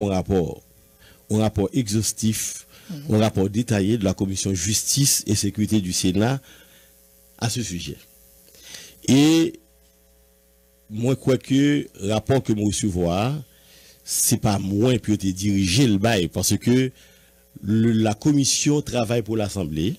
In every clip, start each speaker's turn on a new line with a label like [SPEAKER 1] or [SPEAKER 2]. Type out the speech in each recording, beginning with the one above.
[SPEAKER 1] un rapport, un rapport exhaustif, un rapport détaillé de la commission justice et sécurité du Sénat à ce sujet. Et moi, crois que le rapport que je recevoir, c'est pas moins de diriger le bail parce que la commission travaille pour l'Assemblée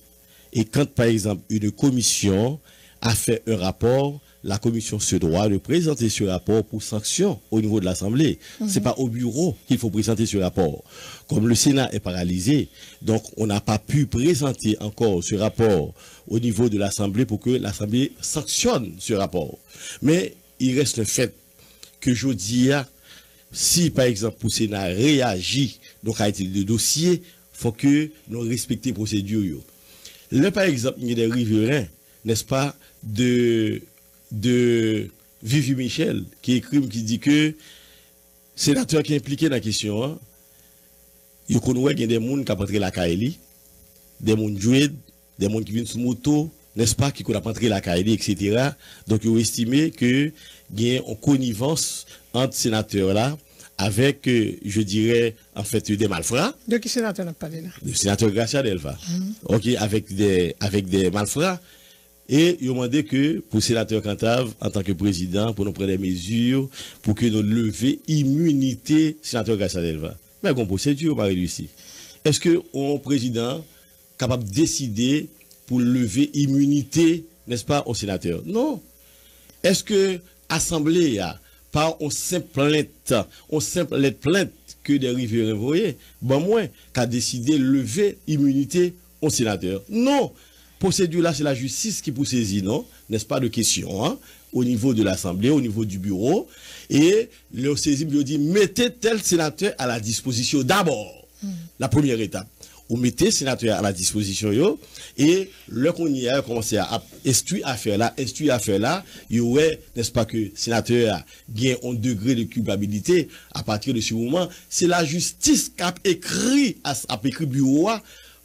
[SPEAKER 1] et quand, par exemple, une commission a fait un rapport, la commission se doit de présenter ce rapport pour sanction au niveau de l'Assemblée. Ce n'est pas au bureau qu'il faut présenter ce rapport. Comme le Sénat est paralysé, donc on n'a pas pu présenter encore ce rapport au niveau de l'Assemblée pour que l'Assemblée sanctionne ce rapport. Mais il reste le fait que je dis, si par exemple le Sénat réagit, donc a été le dossier, faut que nous respections la procédure. Là, par exemple, il y a des riverains, n'est-ce pas, de, de Vivi Michel, qui écrit, qui dit que sénateur qui est impliqué dans la question, hein, il connaît qu'il y a des gens qui ont entré la Kaeli, des gens joués, des gens qui viennent sur moto, n'est-ce pas, qui ont entré la Kaeli, etc. Donc, ils ont estimé que il y a une connivence entre sénateurs là, avec, euh, je dirais, en fait, des malfrats.
[SPEAKER 2] De qui sénateur n'a parlé là?
[SPEAKER 1] Le sénateur Gracia Delva. Mm-hmm. OK, avec des, avec des malfrats. Et il a demandé que, pour le sénateur Cantave, en tant que président, pour nous prendre des mesures, pour que nous levions immunité sénateur Gracia Delva. Mais bon, procédure, réussi. Est-ce que un président capable de décider pour lever immunité, n'est-ce pas, au sénateur? Non. Est-ce que l'Assemblée a par une simple plainte, une simple plainte que des riverains voyaient, ben moins qu'a décidé de lever immunité au sénateur? Non, procédure là, c'est la justice qui peut saisir, non? N'est-ce pas de question, hein? au niveau de l'Assemblée, au niveau du bureau. Et le saisie lui dit, mettez tel sénateur à la disposition d'abord. La première étape ou mettez sénateur à la disposition yo, et le qu'on y a commencé à instruire affaire là, instruire affaire là, il aurait, n'est-ce pas, que sénateur a gagné un degré de culpabilité à partir de ce moment. C'est la justice qui a écrit, a, a écrit bureau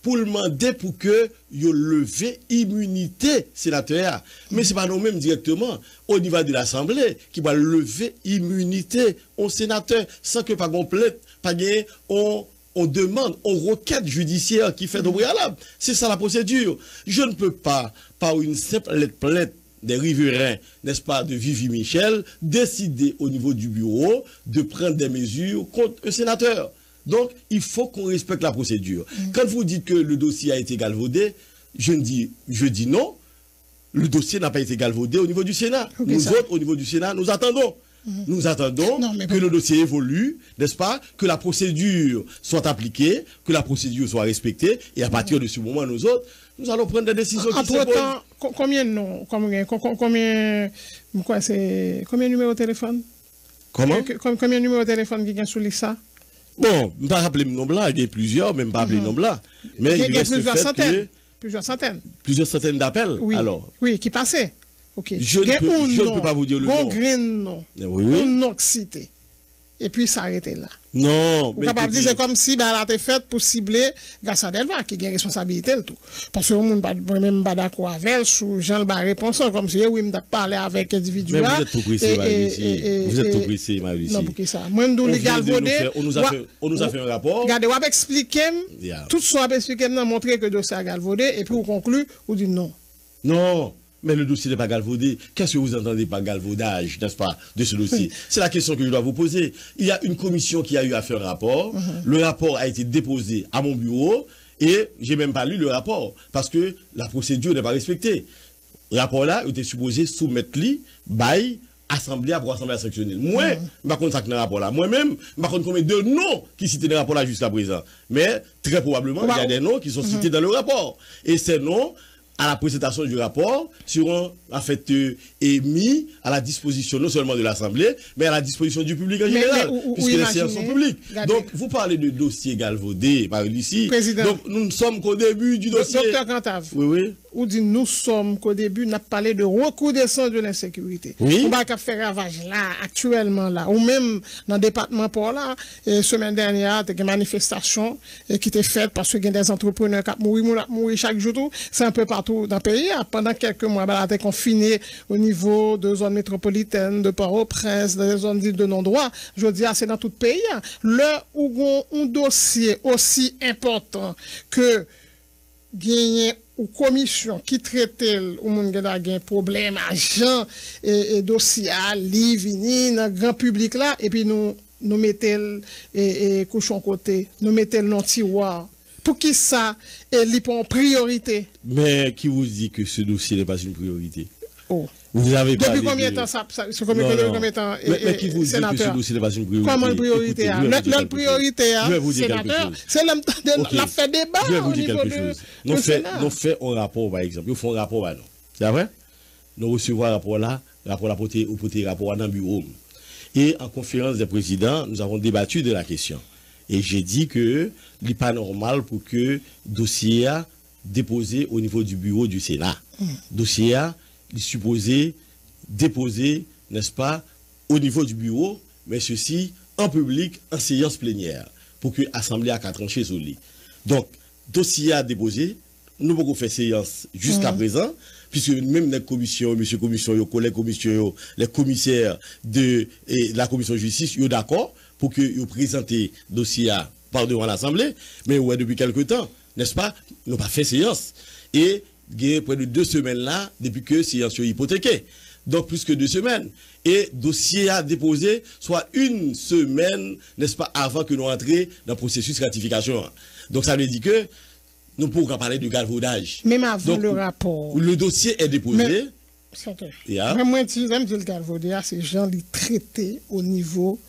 [SPEAKER 1] pour demander pour que yo levé immunité sénateur. Mais c'est pas nous-mêmes directement au niveau de l'Assemblée qui va lever immunité au sénateur sans que pas plainte, pas on demande, on requête judiciaire qui fait de préalable. C'est ça la procédure. Je ne peux pas, par une simple lettre plainte des riverains, n'est-ce pas, de Vivi Michel, décider au niveau du bureau de prendre des mesures contre un sénateur. Donc, il faut qu'on respecte la procédure. Mm. Quand vous dites que le dossier a été galvaudé, je dis, je dis non. Le dossier n'a pas été galvaudé au niveau du Sénat. nous autres, au niveau du Sénat, nous attendons. Mhm. Nous attendons que le dossier évolue, n'est-ce pas Que la procédure soit appliquée, que la procédure soit respectée, et à partir de ce moment, nous autres, nous allons prendre des décisions
[SPEAKER 2] qui Entre temps, combien de noms Combien, combien, c'est, combien de numéros de téléphone?
[SPEAKER 1] Comment?
[SPEAKER 2] Combien de numéros de téléphone qui sont sur ça
[SPEAKER 1] Bon, je ne vais pas rappeler le nom là, il y a plusieurs, même pas appeler le mhm. nom là. Mais il, y a plusieurs
[SPEAKER 2] centaines. plusieurs centaines.
[SPEAKER 1] Plusieurs centaines d'appels,
[SPEAKER 2] oui.
[SPEAKER 1] alors.
[SPEAKER 2] Oui, qui passaient.
[SPEAKER 1] Je, ne peux, pas vous dire le nom.
[SPEAKER 2] Bon nom. Oui, oui. Cité. Et puis s'arrêter là.
[SPEAKER 1] Non.
[SPEAKER 2] Capable dire c'est comme si ben, elle a été faite pour cibler Gassan Delva qui a responsabilité le tout. Parce que monde pas même pas d'accord avec elle sous Jean le réponse comme si oui m'a parlé avec individu
[SPEAKER 1] Mais vous êtes Marie Vous êtes Marie
[SPEAKER 2] Non pour qui ça Moi nous légal
[SPEAKER 1] on nous a fait on nous a fait un rapport.
[SPEAKER 2] Regardez, on va expliquer tout ce qu'on a expliqué montrer que le dossier a galvaudé et puis on conclut ou dit non.
[SPEAKER 1] Non. Mais le dossier n'est pas galvaudé. Qu'est-ce que vous entendez par galvaudage, n'est-ce pas, de ce dossier C'est la question que je dois vous poser. Il y a une commission qui a eu à faire un rapport. Uh-huh. Le rapport a été déposé à mon bureau et j'ai même pas lu le rapport parce que la procédure n'est pas respectée. Le rapport-là était supposé soumettre lui, bail, assemblée pour assemblée sectionnelle. Moi, je ne sais pas le rapport là. Moi-même, je pas combien de noms qui citent dans le rapport là jusqu'à présent? Mais très probablement, il y a des noms qui sont cités uh-huh. dans le rapport. Et ces noms, à la présentation du rapport seront en fait euh, émis à la disposition non seulement de l'Assemblée, mais à la disposition du public en général, puisque les séances sont publiques. Donc, vous parlez de dossier galvaudé par ici. Donc, nous ne sommes qu'au début du dossier.
[SPEAKER 2] Docteur Cantave.
[SPEAKER 1] Oui, oui.
[SPEAKER 2] Ou dit nous sommes qu'au début, n'a parlé de recrudescence de l'insécurité.
[SPEAKER 1] Oui.
[SPEAKER 2] On va faire ravage là, actuellement là, ou même dans le département pour là, et semaine dernière, il y a une manifestation et qui était faite parce qu'il y a des entrepreneurs qui mourent, mourent chaque jour, c'est un peu partout dans le pays. hein. Pendant quelques mois, bah, été confiné au niveau de zones métropolitaines, de Port-au-Prince, des zones dites de non-droit. Je veux dire, c'est dans tout le pays. hein. Là où on un dossier aussi important que gagner ou commission qui traite ou moun gen da gen problème agent et, et dossier à li vini dans grand public là et puis nous nous mettons et, et côté nous mettons dans tiroir. Pour qui ça? Li pour en priorité.
[SPEAKER 1] Mais qui vous dit que ce dossier n'est pas une priorité?
[SPEAKER 2] Oh.
[SPEAKER 1] Vous avez
[SPEAKER 2] depuis combien de temps ça, ça combien, de temps
[SPEAKER 1] Mais, mais qui vous dit que ce dossier n'est pas une priorité
[SPEAKER 2] Comment une priorité Notre priorité, sénateur, c'est l'homme de
[SPEAKER 1] Ok.
[SPEAKER 2] la fait débat
[SPEAKER 1] Je vais vous dire quelque chose. Nous nous fait un rapport, par exemple. Nous faisons un rapport, bah, non. C'est vrai? Nous recevons un rapport là, rapport là, ou porté rapport dans le bureau. Et en conférence des présidents, nous avons débattu de la question. Et j'ai dit que il n'est pas normal pour que dossier déposé au niveau du bureau du Sénat. Dossier il est supposé déposer, n'est-ce pas, au niveau du bureau, mais ceci en public, en séance plénière, pour que l'Assemblée a qu'à trancher sur lui. Donc, dossier à déposer, nous pouvons faire séance jusqu'à présent, puisque même les commissions, monsieur commission, les collègues commissions, les commissaires de et la commission de justice, ils sont d'accord pour que vous présentez dossier à par devant l'Assemblée, mais ouais, depuis quelque temps, n'est-ce pas, nous n'avons pas fait séance. Et il y a près de deux semaines là, depuis que séance est hypothéquée. Donc plus que deux semaines. Et dossier à déposer, soit une semaine, n'est-ce pas, avant que nous entrions dans le processus de ratification. Donc ça veut dire que nous pourrons parler de galvaudage.
[SPEAKER 2] Même avant
[SPEAKER 1] Donc,
[SPEAKER 2] le rapport.
[SPEAKER 1] Le dossier est déposé.
[SPEAKER 2] Mais- Sénateur.
[SPEAKER 1] Yeah.
[SPEAKER 2] Moi, moi, dis, j'aime dire le Galvaudéa, c'est gens les traiter au niveau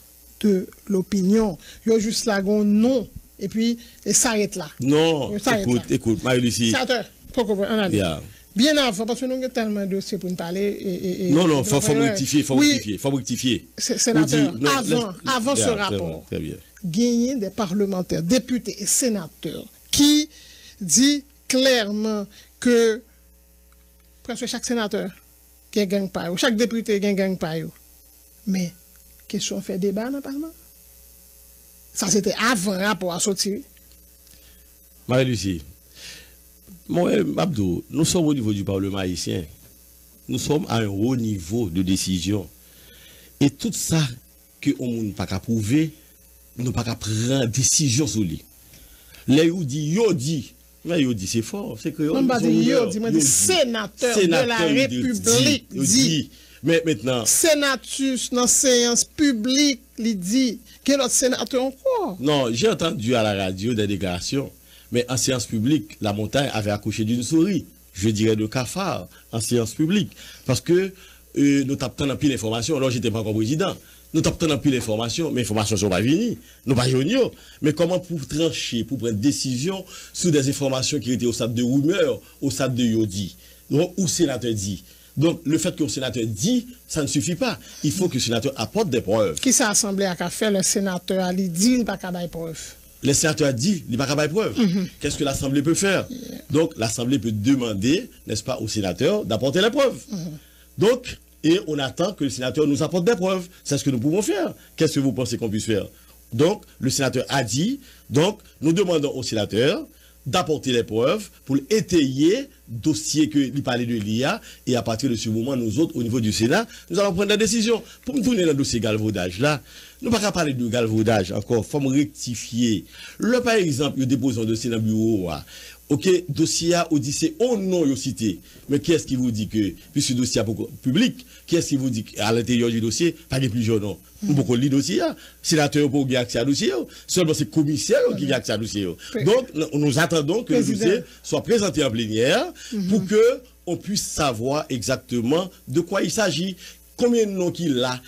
[SPEAKER 2] de l'opinion. Ils ont juste là, non. Et puis, et s'arrête là.
[SPEAKER 1] Non, écoute,
[SPEAKER 2] là.
[SPEAKER 1] écoute, Marie-Lucie. Yeah.
[SPEAKER 2] Bien avant, parce que nous avons tellement de dossiers pour nous parler. Et, et-
[SPEAKER 1] Non, non,
[SPEAKER 2] et-
[SPEAKER 1] faut, faut rectifier, faut
[SPEAKER 2] oui,
[SPEAKER 1] rectifier, faut rectifier.
[SPEAKER 2] sénateur,
[SPEAKER 1] dit- non,
[SPEAKER 2] avant, avant ce
[SPEAKER 1] Yeah,
[SPEAKER 2] rapport.
[SPEAKER 1] Très bien.
[SPEAKER 2] gagner des parlementaires, députés et sénateurs qui dit clairement que presque chaque sénateur qui a un gang par eux, chaque député qui a gang par. Mais, question fait débat dans le Parlement? Ça, c'était avant le rapport à sortir.
[SPEAKER 1] Marie-Lucie, Mon Abdou, nous sommes au niveau du Parlement haïtien. Nous sommes à un haut niveau de décision. Et tout ça que on n'a pas qu'à prouver, nous pas qu'à prendre décision sur lui. Les ou dit, yo dit, mais yo dit c'est fort, c'est que
[SPEAKER 2] yo dit, mais sénateur de la République dit.
[SPEAKER 1] Mais maintenant.
[SPEAKER 2] Sénatus dans séance publique, il dit. Quel autre sénateur encore?
[SPEAKER 1] Non, j'ai entendu à la radio des déclarations. Mais en séance publique, la montagne avait accouché d'une souris, je dirais de cafard, en séance publique. Parce que euh, nous tapons dans pile d'informations, alors j'étais pas encore président. Nous tapons dans pile d'informations, mais les informations ne sont pas venues, nous pas. Mais comment pour trancher, pour prendre décision sur des informations qui étaient au stade de rumeur, au stade de yodi, donc, où sénateur dit? Donc, le fait que sénateur dit, ça ne suffit pas. Il faut que le sénateur apporte des preuves.
[SPEAKER 2] Qui s'est assemblé à fait le sénateur, lui dit, il n'a pas qu'à bailler preuve.
[SPEAKER 1] Le sénateur a dit, il n'y a pas de preuve. Qu'est-ce que l'Assemblée peut faire? Donc, l'Assemblée peut demander, n'est-ce pas, au sénateur d'apporter les preuves. Donc, et on attend que le sénateur nous apporte des preuves. C'est ce que nous pouvons faire. Qu'est-ce que vous pensez qu'on puisse faire? Donc, le sénateur a dit, donc, nous demandons au sénateur d'apporter les preuves pour étayer dossier que lui parlait de l'IA et à partir de ce moment nous autres au niveau du Sénat nous allons prendre la décision pour me tourner dans le dossier galvaudage là nous ne pas parler de galvaudage encore me rectifier le par exemple il dépose un dossier dans le bureau là. Ok dossier c'est au nom il cité. Mais qui est-ce qui vous dit que puisque le dossier est public qui est-ce qui vous dit qu'à l'intérieur du dossier pas de plusieurs noms. Beaucoup de dossier là. sénateur pour avoir accès à dossier seulement c'est commissaire qui a accès à dossier donc nous- attendons que le dossier soit présenté en plénière pour que on puisse savoir exactement de quoi il s'agit, combien de noms qu'il a,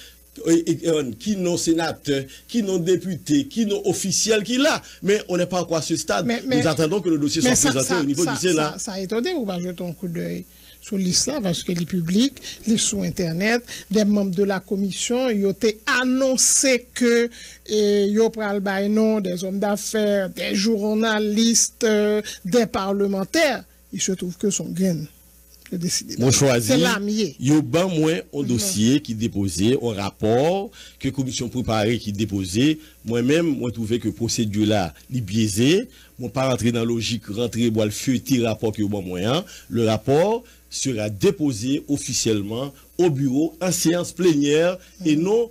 [SPEAKER 1] qui non sénateur, qui non député, qui non officiel qu'il a. Mais on n'est pas encore à ce stade.
[SPEAKER 2] Mais- mais-
[SPEAKER 1] Nous attendons que le dossier soit
[SPEAKER 2] ça,
[SPEAKER 1] présenté
[SPEAKER 2] ça,
[SPEAKER 1] au niveau
[SPEAKER 2] ça,
[SPEAKER 1] du Sénat.
[SPEAKER 2] ça, a étonné ou pas? Jeter un coup d'œil sur l'islam parce que les publics, les sous Internet, des membres de la commission, ils ont été annoncé que eh, ils ont pris le bail non des hommes d'affaires, des journalistes, euh, des parlementaires. Il se trouve que son gain.
[SPEAKER 1] Moi choisi, yo ban moins un dossier qui déposé, un rapport que commission préparée qui déposé. Moi-même, moi trouvé que procédure là, li biaisé. Moi pas rentrer dans logique, rentrer boire le feuilleter rapport que bon moyen. Le rapport sera déposé officiellement au bureau en séance plénière et mm. non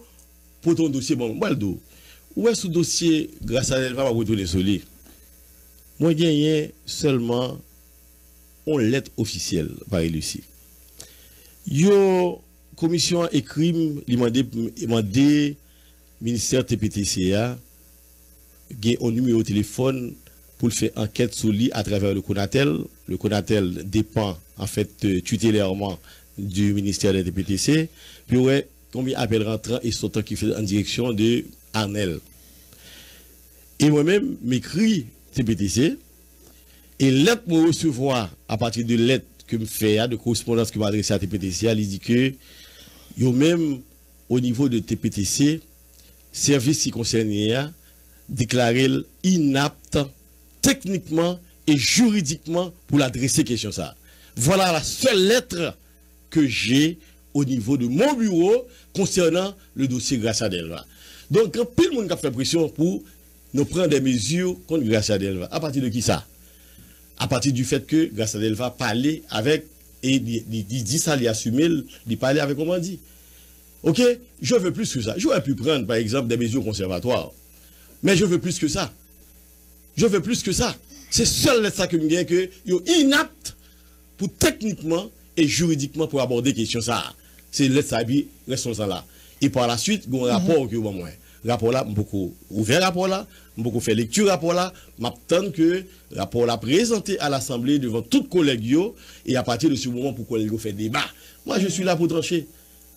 [SPEAKER 1] pour ton dossier. Bon, Baldo, où est ce dossier? Grâce à elle va retourner lui? Moi, gagné seulement on lettre officielle par Lucie. Yo commission écrit demandé ministère TPTCA a un numéro de téléphone pour faire enquête sur lui à travers le Conatel. Le Conatel dépend en fait euh, tutélairement du ministère de TPTC. Puis ouais, combien d'appels rentrants et sortants qui fait en direction de Arnel. Et moi-même, m'écris TPTC, et lettre me recevoir à partir de lettre que me fait, de correspondance que m'a adressée à TPTC, il dit que, yo même, au niveau de TPTC, service qui concerne déclaré inapte techniquement et juridiquement pour l'adresser question ça. Voilà la seule lettre que j'ai au niveau de mon bureau concernant le dossier Gracia Delva. Donc, quand le monde a fait pression pour nous prendre des mesures contre Gracia Delva, à partir de qui ça? À partir du fait que Grâce va parler avec, et il dit ça, il assume, il parler avec, comment dit? Ok, je veux plus que ça. J'aurais pu prendre, par exemple, des mesures conservatoires. Mais je veux plus que ça. Je veux plus que ça. C'est seul ça que je que est inapte pour techniquement et juridiquement pour aborder question ça. C'est le ça, restons là. Et par la suite, il y a un rapport que moins rapport là, beaucoup ouvert rapport là, beaucoup fait lecture rapport là, m'attends que rapport là présenté à l'Assemblée devant tout collègues et à partir de ce moment pour collègues fait débat. Moi, je suis là pour trancher.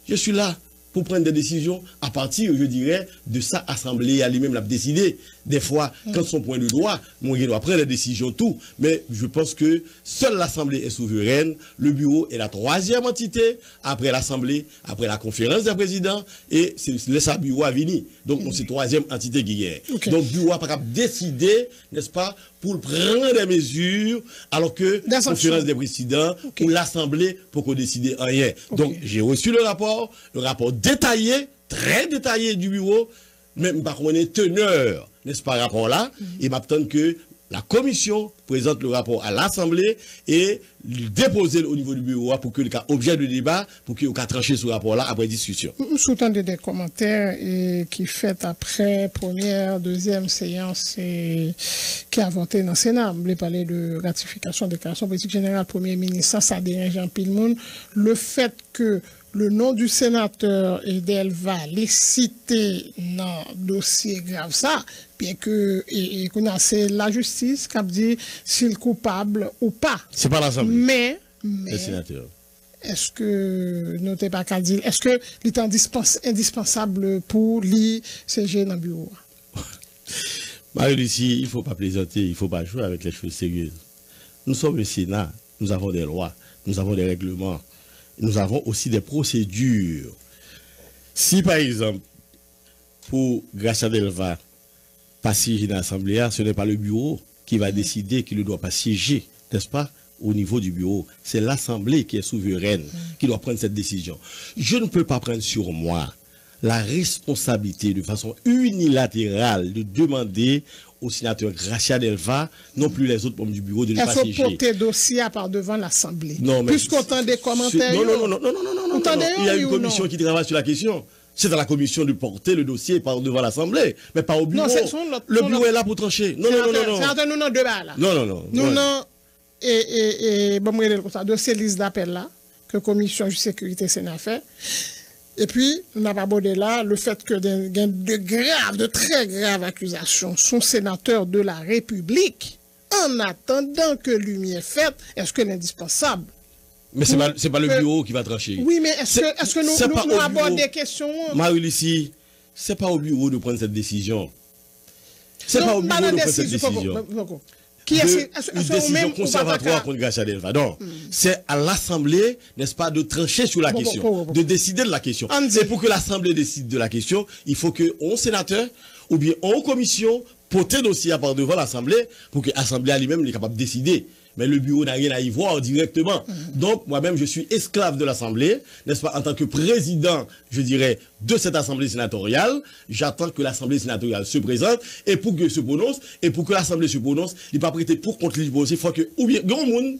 [SPEAKER 1] Je suis là pour prendre des décisions à partir, je dirais, de sa assemblée à lui-même l'a décidé. Des fois, mm. quand son point de droit, mon doit prendre des décisions, tout. Mais je pense que seule l'assemblée est souveraine. Le bureau est la troisième entité après l'assemblée, après la conférence des présidents, et c'est le bureau à venir. Donc, c'est la troisième entité qui est. Donc, le bureau a pas décider, n'est-ce pas, pour prendre des mesures, alors que la conférence des présidents ou l'Assemblée pour qu'on décide rien. Donc, j'ai reçu le rapport, le rapport détaillé, très détaillé du bureau, même par contre, teneur, n'est-ce pas, rapport là, et m'attend que la commission présente le rapport à l'Assemblée et le déposer au niveau du bureau pour que le cas objet de débat, pour qu'il ait tranché ce rapport-là après discussion.
[SPEAKER 2] Souhaitons des commentaires et qui fait après première, deuxième séance et qui a voté dans le Sénat. Vous parler de ratification déclaration politique générale, Premier ministre, ça dérange un pile monde. Le fait que le nom du sénateur Edelva les citer dans le dossier grave ça, bien que c'est la justice qui a dit s'il est coupable ou pas.
[SPEAKER 1] C'est pas l'Assemblée.
[SPEAKER 2] Mais, mais est-ce que nous pas qu'à dire, est-ce que il est indispensable pour siéger dans le bureau?
[SPEAKER 1] Marie-Lucie, il ne faut pas plaisanter, il ne faut pas jouer avec les choses sérieuses. Nous sommes le Sénat, nous avons des lois, nous avons des règlements nous avons aussi des procédures. Si par exemple, pour Gracia Delva, pas siéger dans l'Assemblée, ce n'est pas le bureau qui va décider qu'il ne doit pas siéger, n'est-ce pas, au niveau du bureau. C'est l'Assemblée qui est souveraine, qui doit prendre cette décision. Je ne peux pas prendre sur moi la responsabilité de façon unilatérale de demander au sénateur Gracia Delva, non plus les autres membres du bureau de ne pas siéger.
[SPEAKER 2] Il faut porter dossier à part devant l'Assemblée. Non, mais. Puisqu'on entend des commentaires.
[SPEAKER 1] Non, non, non, non, non, non, non, non, Il y a une commission qui travaille sur la question. C'est dans la commission de porter le dossier par devant l'Assemblée, mais pas au bureau. Non, le bureau est là pour trancher. Non, non, non, non.
[SPEAKER 2] C'est nous, non, deux là.
[SPEAKER 1] Non, non, non.
[SPEAKER 2] Nous, non. Et, et, et, bon, moi, dossier liste d'appel là, que commission de sécurité Sénat fait. Et puis, on n'a pas abordé là le fait que de, de graves, de très graves accusations sont sénateurs de la République. En attendant que lumière faite, est-ce que l'indispensable?
[SPEAKER 1] Mais ce n'est pas, le bureau qui va trancher.
[SPEAKER 2] Oui, mais est-ce que, nous, nous, abordons des questions
[SPEAKER 1] Marie-Lucie, ce n'est pas au bureau de prendre cette décision. Ce n'est pas au bureau de prendre cette décision
[SPEAKER 2] qui
[SPEAKER 1] est, une décision conservatoire contre Gracia Delva. Non, hmm. c'est à l'Assemblée, n'est-ce pas, de trancher sur la question, de décider de la question. C'est pour que l'Assemblée décide de la question, il faut que un sénateur ou bien en commission porter dossier à part devant l'Assemblée pour que l'Assemblée elle-même soit capable de décider. Mais le bureau n'a rien à y voir directement. Donc, moi-même, je suis esclave de l'Assemblée, n'est-ce pas, en tant que président, je dirais, de cette Assemblée sénatoriale. J'attends que l'Assemblée sénatoriale se présente et pour que se prononce, et pour que l'Assemblée se prononce, il pas prêter pour contre il faut que, ou bien, grand monde,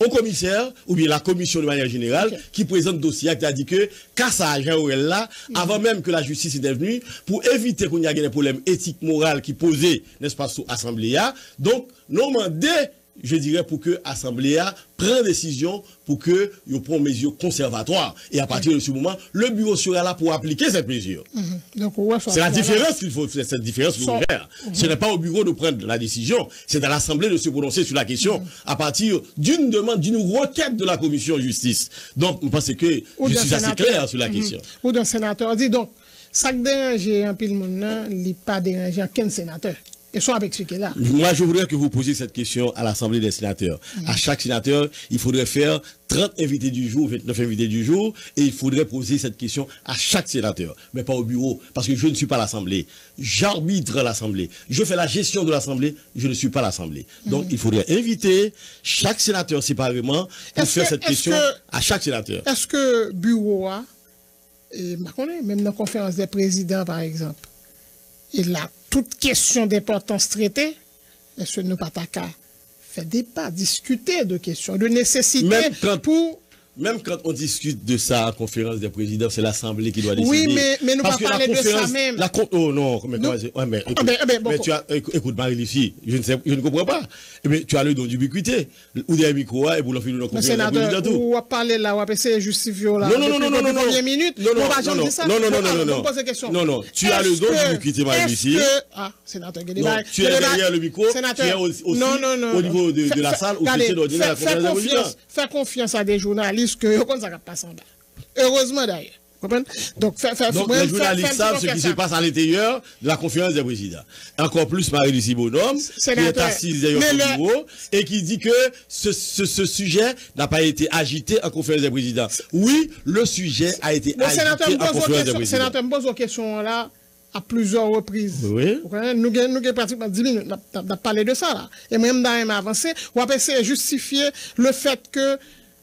[SPEAKER 1] au commissaire, ou bien la commission de manière générale, qui présente le dossier, qui a dit que, ça Jean là, avant même que la justice est venue, pour éviter qu'on y ait des problèmes éthiques, moraux qui posaient, n'est-ce pas, sous l'Assemblée. Donc, nous demandons je dirais, pour que l'Assemblée prenne décision pour que vous prenne mesures conservatoires. Et à partir de ce moment, le bureau sera là pour appliquer cette mesure.
[SPEAKER 2] Mhm.
[SPEAKER 1] c'est la différence qu'il faut, faire, cette différence qu'il faut faire. Ce n'est pas au bureau de prendre la décision, c'est à l'Assemblée de se prononcer sur la question mhm. à partir d'une demande, d'une requête de la commission justice. Donc, je pense que je suis assez clair sur la mhm. question.
[SPEAKER 2] Ou d'un sénateur dit donc, ça dérange un peu le monde, il n'est pas dérangé qu'un sénateur. Ce là.
[SPEAKER 1] Moi, je voudrais que vous posiez cette question à l'Assemblée des sénateurs. À chaque sénateur, il faudrait faire 30 invités du jour, 29 invités du jour, et il faudrait poser cette question à chaque sénateur, mais pas au bureau, parce que je ne suis pas l'Assemblée. J'arbitre l'Assemblée. Je fais la gestion de l'Assemblée, je ne suis pas l'Assemblée. Donc, mm. il faudrait inviter chaque sénateur séparément pour faire cette question à chaque sénateur.
[SPEAKER 2] Est-ce que bureau a, et, même dans la conférence des présidents, par exemple, il a toute question d'importance traitée, est-ce que nous pas faire débat, discuter de questions, de nécessité pour
[SPEAKER 1] même quand on discute de ça en conférence des présidents, c'est l'Assemblée qui doit décider.
[SPEAKER 2] Oui, mais, mais nous pas parler de ça même.
[SPEAKER 1] La, oh non, mais, comment, ouais, mais, écoute, ah ben, ah ben, mais tu as, écoute, Marie-Lucie, je ne sais, je ne comprends pas. Mais tu as le don d'ubiquité. Ou des micros, et pour le faire une conférence présidents.
[SPEAKER 2] Tout. Ou à parler là, ou à de justifier là.
[SPEAKER 1] Non, non, non, non, non, non.
[SPEAKER 2] Minute.
[SPEAKER 1] Non, non,
[SPEAKER 2] non,
[SPEAKER 1] non, non, non, non, non, non. Non, non, tu as le don d'ubiquité, Marie-Lucie.
[SPEAKER 2] Ah, sénateur,
[SPEAKER 1] tu es derrière le micro. Tu es aussi au niveau de la salle, au sujet d'ordinaire la conférence des présidents.
[SPEAKER 2] Fais confiance à des journalistes que, passe en bas. Heureusement d'ailleurs.
[SPEAKER 1] Donc, faire, faire, Donc les journalistes savent ce qui se passe à l'intérieur de la conférence des présidents. Encore plus Marie-Lucie Bonhomme, qui est assise derrière le bureau, et qui dit que ce, ce, ce sujet n'a pas été agité en conférence des présidents. Oui, le sujet a été agité en conférence des présidents.
[SPEAKER 2] Sénateur, me pose une question là à plusieurs reprises.
[SPEAKER 1] Oui.
[SPEAKER 2] Nous avons pratiquement 10 minutes, a parlé de ça là. Et même dans avancé, on va essayer de justifier le fait que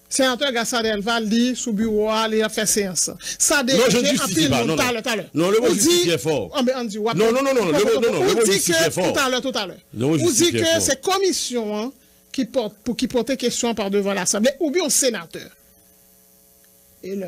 [SPEAKER 2] Sénateur Gassadel va lire sous bureau, il a fait séance.
[SPEAKER 1] Ça ne justifie pas. Non, non. non, le mot justifie est fort.
[SPEAKER 2] Ah,
[SPEAKER 1] non, non, non, non, le mot, non, non, le mot justifie est fort.
[SPEAKER 2] Tout à l'heure, tout à l'heure. Vous dites que c'est commission hein, qui porte, pour qui porte question par devant l'Assemblée, ou bien sénateur. Et le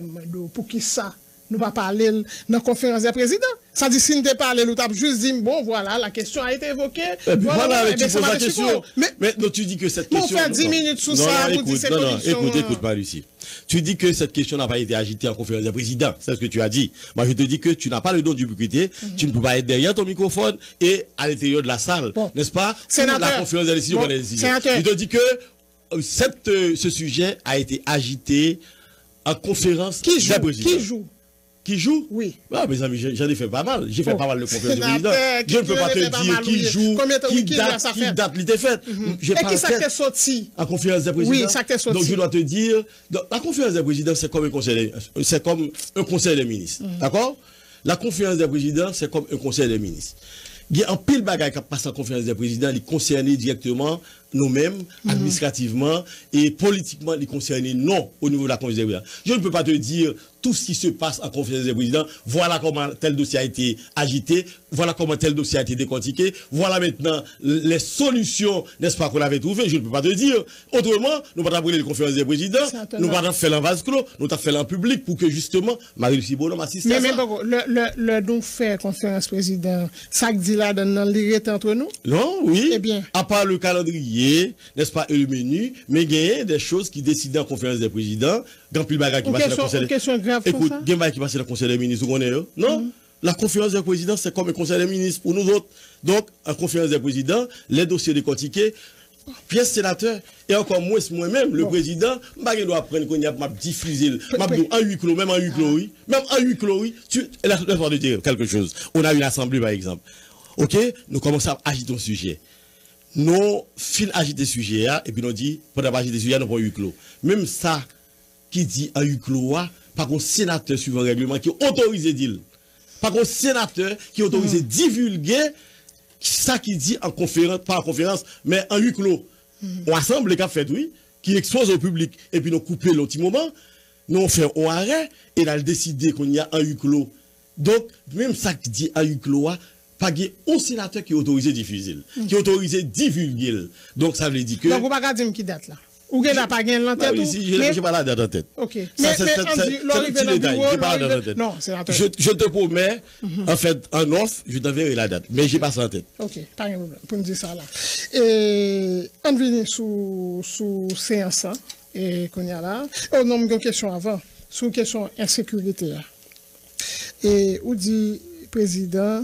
[SPEAKER 2] pour qui ça? nous pas parler dans la conférence des présidents. Ça dit, si nous ne parlé, nous avons juste dit, bon, voilà, la question a été évoquée.
[SPEAKER 1] Et voilà, voilà tu poses la question. Mais, mais tu dis que cette question.
[SPEAKER 2] On fait 10 minutes sous ça,
[SPEAKER 1] non, écoute, non, non, écoute, écoute, pas, Lucie. Tu dis que cette question n'a pas été agitée en conférence des présidents. C'est ce que tu as dit. Moi, je te dis que tu n'as pas le don d'ubiquité. Mm Tu ne peux pas être derrière ton microphone et à l'intérieur de la salle. N'est-ce pas?
[SPEAKER 2] Sénateur.
[SPEAKER 1] La conférence des décisions. Bon, je te dis que euh, cette, euh, ce sujet a été agité en conférence
[SPEAKER 2] qui joue, des présidents. Qui joue?
[SPEAKER 1] Qui joue
[SPEAKER 2] Oui.
[SPEAKER 1] Ah, mes amis, j'en ai fait pas mal. J'ai fait pas mal de conférences de président. Je ne peux pas te dire qui joue, qui date, qui date l'idée faite.
[SPEAKER 2] Mhm. Et qui ça t'est sorti
[SPEAKER 1] En conférence des présidents.
[SPEAKER 2] Oui, ça t'est sorti.
[SPEAKER 1] Donc je dois te dire, la conférence des présidents, c'est comme un conseil, c'est comme un conseil des ministres. Mhm. D'accord? La conférence des présidents, c'est comme un conseil des ministres. Il y a un pile bagaille qui passe en conférence des présidents, il concerne directement nous-mêmes, mhm. administrativement et politiquement, il concerne non au niveau de la conférence des présidents. Je ne peux pas te dire tout ce qui se passe en conférence des présidents. Voilà comment tel dossier a été agité. Voilà comment tel dossier a été décortiqué. Voilà maintenant les solutions, n'est-ce pas, qu'on avait trouvées. Je ne peux pas te dire. Autrement, nous pas brûler les conférences des présidents. Nous pas faire l'en vase clos. Nous avons fait en public pour que justement Marie-Lucie Bonhomme assiste
[SPEAKER 2] mais, à mais ça. Mais le, le, le donc fait conférence président, ça dit là dans l'irrité entre nous?
[SPEAKER 1] Non, oui.
[SPEAKER 2] Eh bien.
[SPEAKER 1] À part le calendrier, n'est-ce pas, et le menu, mais il y a des choses qui décident en conférence des présidents. Grand qui passe
[SPEAKER 2] le
[SPEAKER 1] Écoute, il y a qui passe le conseil des ministres, vous connaissez, non? Mm-hmm. La conférence des présidents, c'est comme un conseil des ministres pour nous autres. Donc, en conférence des présidents, les dossiers décortiqués, pièce sénateur, et encore moins moi-même, le président, je dois apprendre qu'on y a diffusé, en huis clos, même en huis clos, oui. Même en huis clos, oui. Tu, laisse-moi te dire quelque chose. On a une assemblée, par exemple. OK? Nous commençons à agiter un sujet. Nous, fin agiter le sujet, et puis nous dit, pendant agiter le sujet, nous prenons huis clos. Même ça, qui dit en huis clos, par un sénateur suivant le règlement qui autorisé dire. Par un sénateur qui autorisé mm. divulguer ça qui dit en conférence, pas en conférence, mais en huis clos. On assemble qui a fait, oui, qui expose au public, et puis nous couper l'autre moment, nous on fait un arrêt, et là, décider qu'on y a un huis clos. Donc, même ça qui dit un huis clos, pas un sénateur qui est autorisé diffuser, qui est autorisé à divulguer. Donc, ça veut dire que.
[SPEAKER 2] Donc, vous ne pouvez pas dire qui date là? Ou gen la pa gen lan tête
[SPEAKER 1] bah, oui, Je n'ai pas la date en tête.
[SPEAKER 2] Ok. Mais, mais Andy, l'arrivée dans le bureau, l'arrivée... Non, c'est la tête.
[SPEAKER 1] Je, je te promets, mm -hmm. en fait, en off, je t'enverrai la date. Mais je n'ai pas ça en tête.
[SPEAKER 2] Ok, pas de problème. Pour nous dire ça là. Et on vient sous, sous séance, hein, et qu'on y a là. Oh non, une question avant. Sous question insécurité. Et où dit président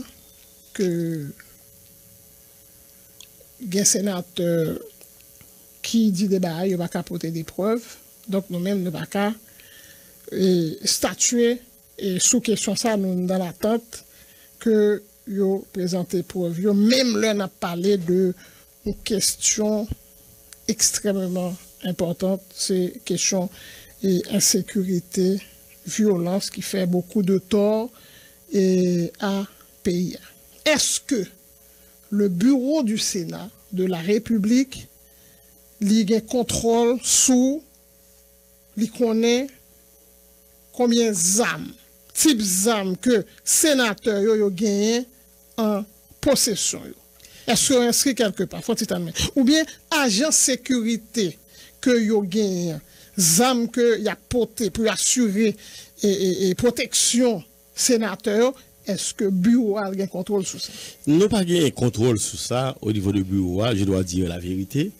[SPEAKER 2] que gen sénateur qui dit des bails, il va apporter des preuves. Donc nous-mêmes, nous ne pas statuer et sous question ça, nous dans l'attente que yo présenter preuves. Yo même là, on a parlé de une question extrêmement importante, c'est question et insécurité, violence qui fait beaucoup de tort et à pays. Est-ce que le bureau du Sénat de la République li gen kontrol sou li konen konbyen zam, tip zam ke senateur yo yo genyen an posesyon yo. Eske yo inskri kelke pa, ou bien ajan sekurite ke yo genyen zam ke ya pote pou asyure e proteksyon senateur que bureau a un contrôle sur ça?
[SPEAKER 1] Non, pas un contrôle sur ça au niveau du bureau, je dois dire la vérité.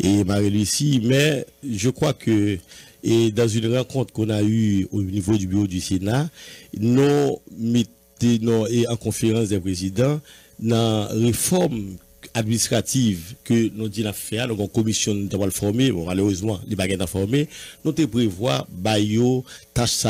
[SPEAKER 1] Et marie ici, mais je crois que et dans une rencontre qu'on a eue au niveau du bureau du Sénat, nous mettons et en conférence des présidents la réforme administrative que nous disons faire, donc une commission de former, bon, malheureusement, les baguettes à former, nous te prévoir, bayo, tâche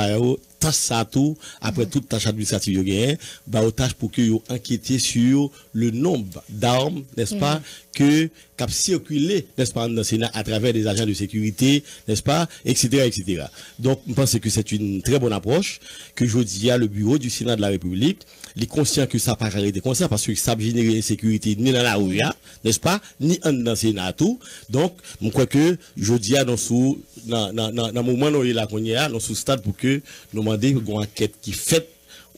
[SPEAKER 1] tâche ça tout, après toute tâche administrative gagne, bah tâche pour que yo enquêter sur le nombre d'armes, n'est-ce pas, que cap circuler, n'est-ce pas, dans le Sénat à travers des agents de sécurité, n'est-ce pas, etc., etc. Donc, je pense que c'est une très bonne approche que je dis à le bureau du Sénat de la République, les conscients que ça pas arrêter conscient parce que ça génère insécurité ni dans la rue n'est-ce pas ni en dans sénat tout. Donc je crois que je dis à nous sous dans dans dans moment où il a qu'on est là nous sous stade pour que nous demander une enquête qui faite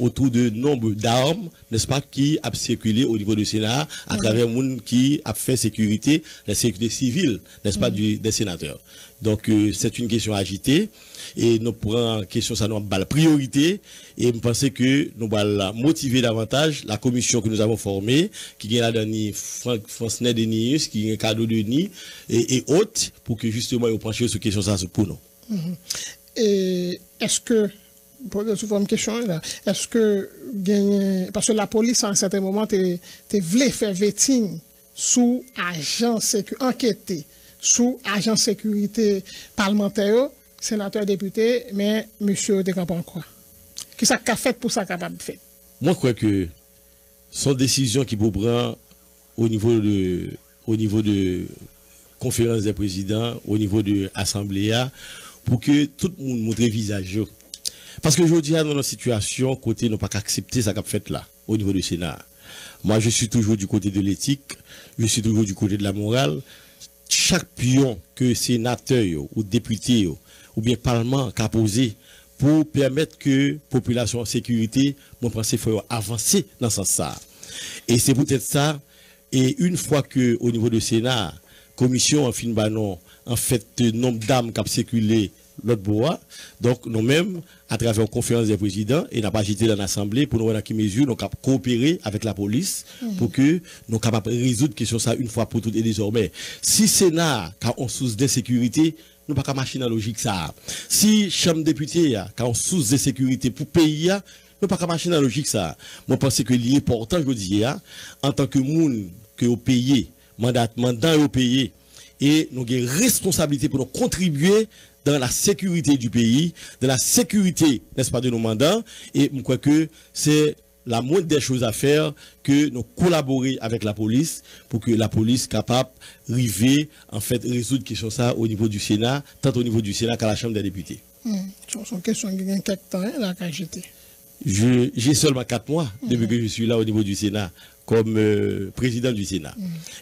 [SPEAKER 1] autour de nombre d'armes, n'est-ce pas, qui a circulé au niveau du Sénat à travers le monde qui a fait sécurité, la sécurité civile, n'est-ce pas, du, des sénateurs. Donc, euh, c'est une question agitée et nous prenons question, ça nous la priorité et je pense que nous allons motiver davantage la commission que nous avons formée, qui est la dernière France Nedenius, qui est un cadeau de Denis et, et autres, pour que justement, nous penchions sur question ça pour nous.
[SPEAKER 2] Mm-hmm. Et est-ce que sous forme question là. Est-ce que gagner parce la police à un certain moment te te voulait faire vetting sous agent sécurité enquêter sous agent sécurité parlementaire sénateur député mais monsieur de qui ça qu'a fait pour ça capable de faire?
[SPEAKER 1] Moi je crois que son décision qui peut prendre au niveau de au niveau de conférence des présidents au niveau de l'Assemblée pour que tout le monde montre visage parce que je dis dans une situation, côté, n'a pas accepter ça qu'a fait là, au niveau du Sénat. Moi, je suis toujours du côté de l'éthique, je suis toujours du côté de la morale. Chaque pion que sénateur ou député ou bien parlement a posé pour permettre que la population en sécurité, mon pensée faut avancer dans ce sens Et c'est peut-être ça. Et une fois que au niveau du Sénat, commission en fin de en fait, nombre d'âmes qui ont circulé l'autre bois. Donc, nous-mêmes, à travers une conférence des présidents, et n'a pas agité dans l'Assemblée pour nous voir dans quelle mesure nous avons coopérer avec la police mhm. pour que nous soyons capables de résoudre la question ça une fois pour toutes et désormais. Si Sénat a une source d'insécurité, nous pas qu'à machine logique ça. Si Chambre député a une source d'insécurité pour pays, nous pas qu'à machine logique ça. Moi, je pense que l'important, je dis, en tant que monde que au pays, mandat, mandat au pays, et nous avons une responsabilité pour nous contribuer dans la sécurité du pays, dans la sécurité, n'est-ce pas, de nos mandats. Et je crois que c'est la moindre des choses à faire que nous collaborer avec la police pour que la police capable d'arriver, en fait, résoudre question ça au niveau du Sénat, tant au niveau du Sénat qu'à la Chambre des députés.
[SPEAKER 2] Hmm. Une question qui a quelques temps, la
[SPEAKER 1] j'ai seulement quatre mois depuis que je suis là au niveau du Sénat comme euh, président du Sénat.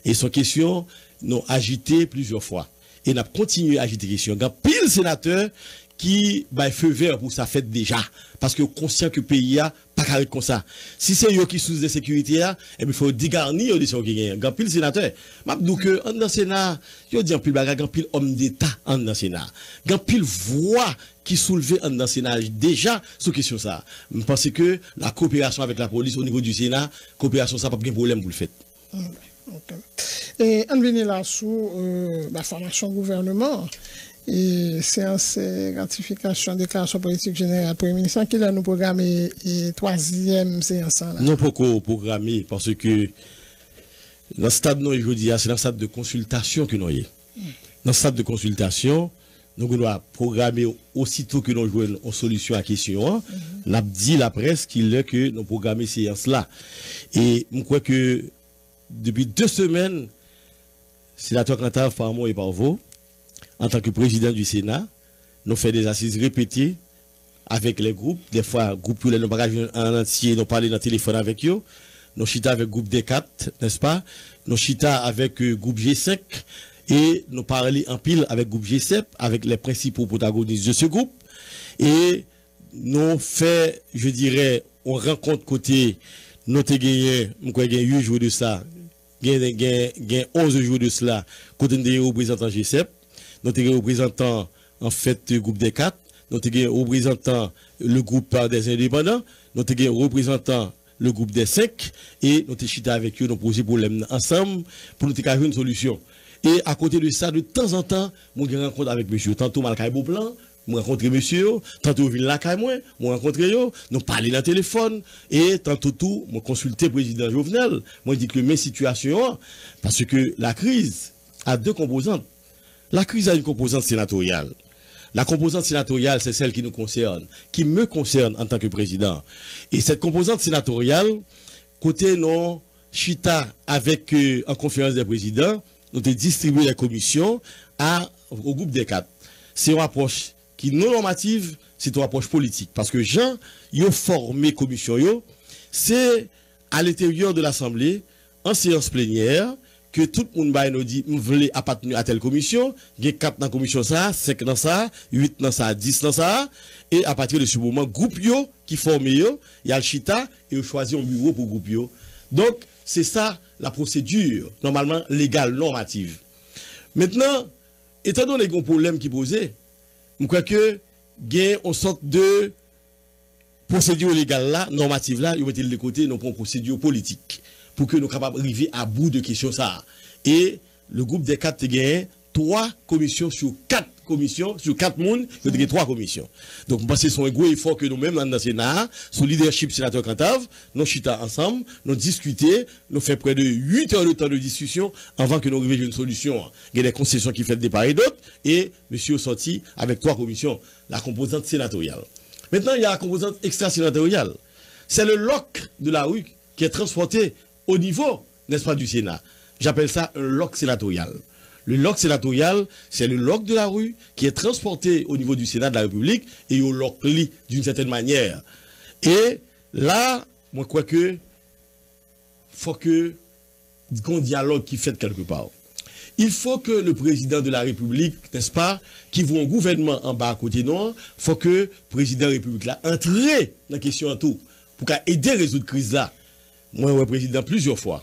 [SPEAKER 1] Et son question nous agité plusieurs fois. Et n'a continué à agiter question. Il y a pile sénateur qui bah, feu vert pour ça fait déjà. Parce que conscient que le pays a pas carré comme ça. Si c'est eux qui sous de sécurité, eh il faut dégarnir les décisions qui gagnent. Grand pile sénateur. donc que en dans Sénat, yo dis en pile bagarre, grand pile homme d'État en dans Sénat. Grand pile voix qui soulevait en dans Sénat déjà sur question ça. Je pense que la coopération avec la police au niveau du Sénat, coopération ça pas de problème pour le fait.
[SPEAKER 2] Et on vient là sous euh, la formation gouvernement et séance ratification déclaration politique générale pour le ministre qui a nous programmé et troisième séance là.
[SPEAKER 1] Non pas programmé parce que dans le stade non aujourd'hui c'est dans le stade de consultation que nous y Dans le stade de consultation nous devons programmer aussitôt que nous jouons une solution à la question. On a dit la presse qu'il est que nous programmer séance là. Et je crois que depuis deux semaines, sénateur Cantal par moi et par vous, en tant que président du Sénat, nous faisons des assises répétées avec les groupes. Des fois, groupe nous en entier, nous parlons dans le téléphone avec eux. Nous chita avec groupe D4, n'est-ce pas? Nous chita avec le euh, groupe G5 et nous parlons en pile avec groupe G7, avec les principaux protagonistes de ce groupe. Et nous fait, je dirais, on rencontre côté, nous avons gagné, nous avons 8 jours de ça, gagné 11 jours de cela, côté des représentants G7 nous avons représentant en fait le groupe des quatre, nous avons représentant le groupe des indépendants, nous avons représentant le groupe des cinq et nous avons avec eux, nous posé problème ensemble pour nous trouver une solution. Et à côté de ça, de temps en temps, nous rencontre avec monsieur, tantôt Malcaï Beauplan, je rencontre monsieur, tantôt ville la moi, je rencontre yo, nous parler dans téléphone, et tantôt tout, consulter le président Jovenel, moi dis que mes situations, parce que la crise a deux composantes. La crise a une composante sénatoriale. La composante sénatoriale, c'est celle qui nous concerne, qui me concerne en tant que président. Et cette composante sénatoriale, côté non, Chita avec euh, en conférence des présidents, nous avons distribué la commission au groupe des quatre. C'est une approche qui non normative, c'est une approche politique. Parce que Jean, a formé commission, c'est à l'intérieur de l'Assemblée, en séance plénière, que tout le monde nous dit, nous voulons appartenir à telle commission, il y a 4 dans la commission ça, 5 dans ça, 8 dans ça, 10 dans ça, et à partir de ce moment, groupe qui forme il y a le chita, et on choisit un bureau pour groupe. Donc, c'est ça la procédure, normalement légale, normative. Maintenant, étant donné les problèmes qui posaient, Mwen kwa ke gen on sot de prosedur legal la, normativ la, yo metel de kote nou pon prosedur politik pou ke nou kapab rive a bout de kesyon sa. E le goup de kat te gen, 3 komisyon sou 4 commissions, sur quatre mondes, il y a trois commissions. Donc, pense que c'est un gros effort que nous-mêmes, dans le Sénat, sous leadership sénateur Cantave, nous chita ensemble, nous discuter, nous fait près de 8 heures de temps de discussion avant que nous arrivions à une solution. Il y a des concessions qui font des part et d'autres, et monsieur sorti avec trois commissions, la composante sénatoriale. Maintenant, il y a la composante extra-sénatoriale. C'est le loc de la rue qui est transporté au niveau, n'est-ce pas, du Sénat. J'appelle ça un loc sénatorial. Le loc sénatorial, c'est le loc de la rue qui est transporté au niveau du Sénat de la République et au loc lit d'une certaine manière. Et là, moi, crois que, faut que, qu'on dialogue qui fait quelque part. Il faut que le président de la République, n'est-ce pas, qui voit un gouvernement en bas à côté il faut que le président de la République là entre dans la question en tout, pour aider à résoudre la crise là. Moi, le président plusieurs fois.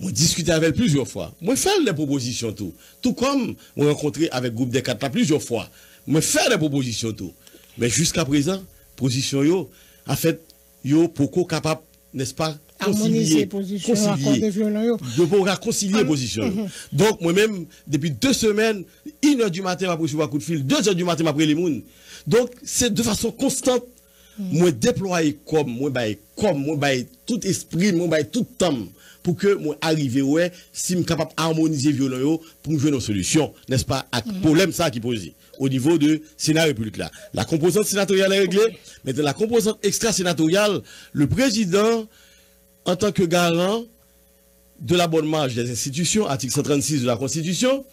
[SPEAKER 1] Moi, discuté avec plusieurs fois. Moi, faire des propositions tout. Tout comme moi rencontré avec le groupe des quatre plusieurs fois. Moi, faire des propositions tout. Mais jusqu'à présent, position yo, en fait, yo, pourquoi capable, n'est-ce pas,
[SPEAKER 2] concilier, position, concilier,
[SPEAKER 1] de concilier ah, position. Mm-hmm. Donc, moi-même, depuis deux semaines, une heure du matin, je recevoir un coup de fil, deux heures du matin, après les mounes. Donc, c'est de façon constante moi déployer comme moi bail comme moi bail tout esprit moi bail tout temps pour que moi arriver ouais si me capable harmoniser violon pour jouer une solution n'est-ce pas à mhm. problème ça qui pose. Au niveau de Sénat République là. La composante sénatoriale est réglée mais dans la composante extra sénatoriale le président en tant que garant de la bonne marge des institutions article 136 de la Constitution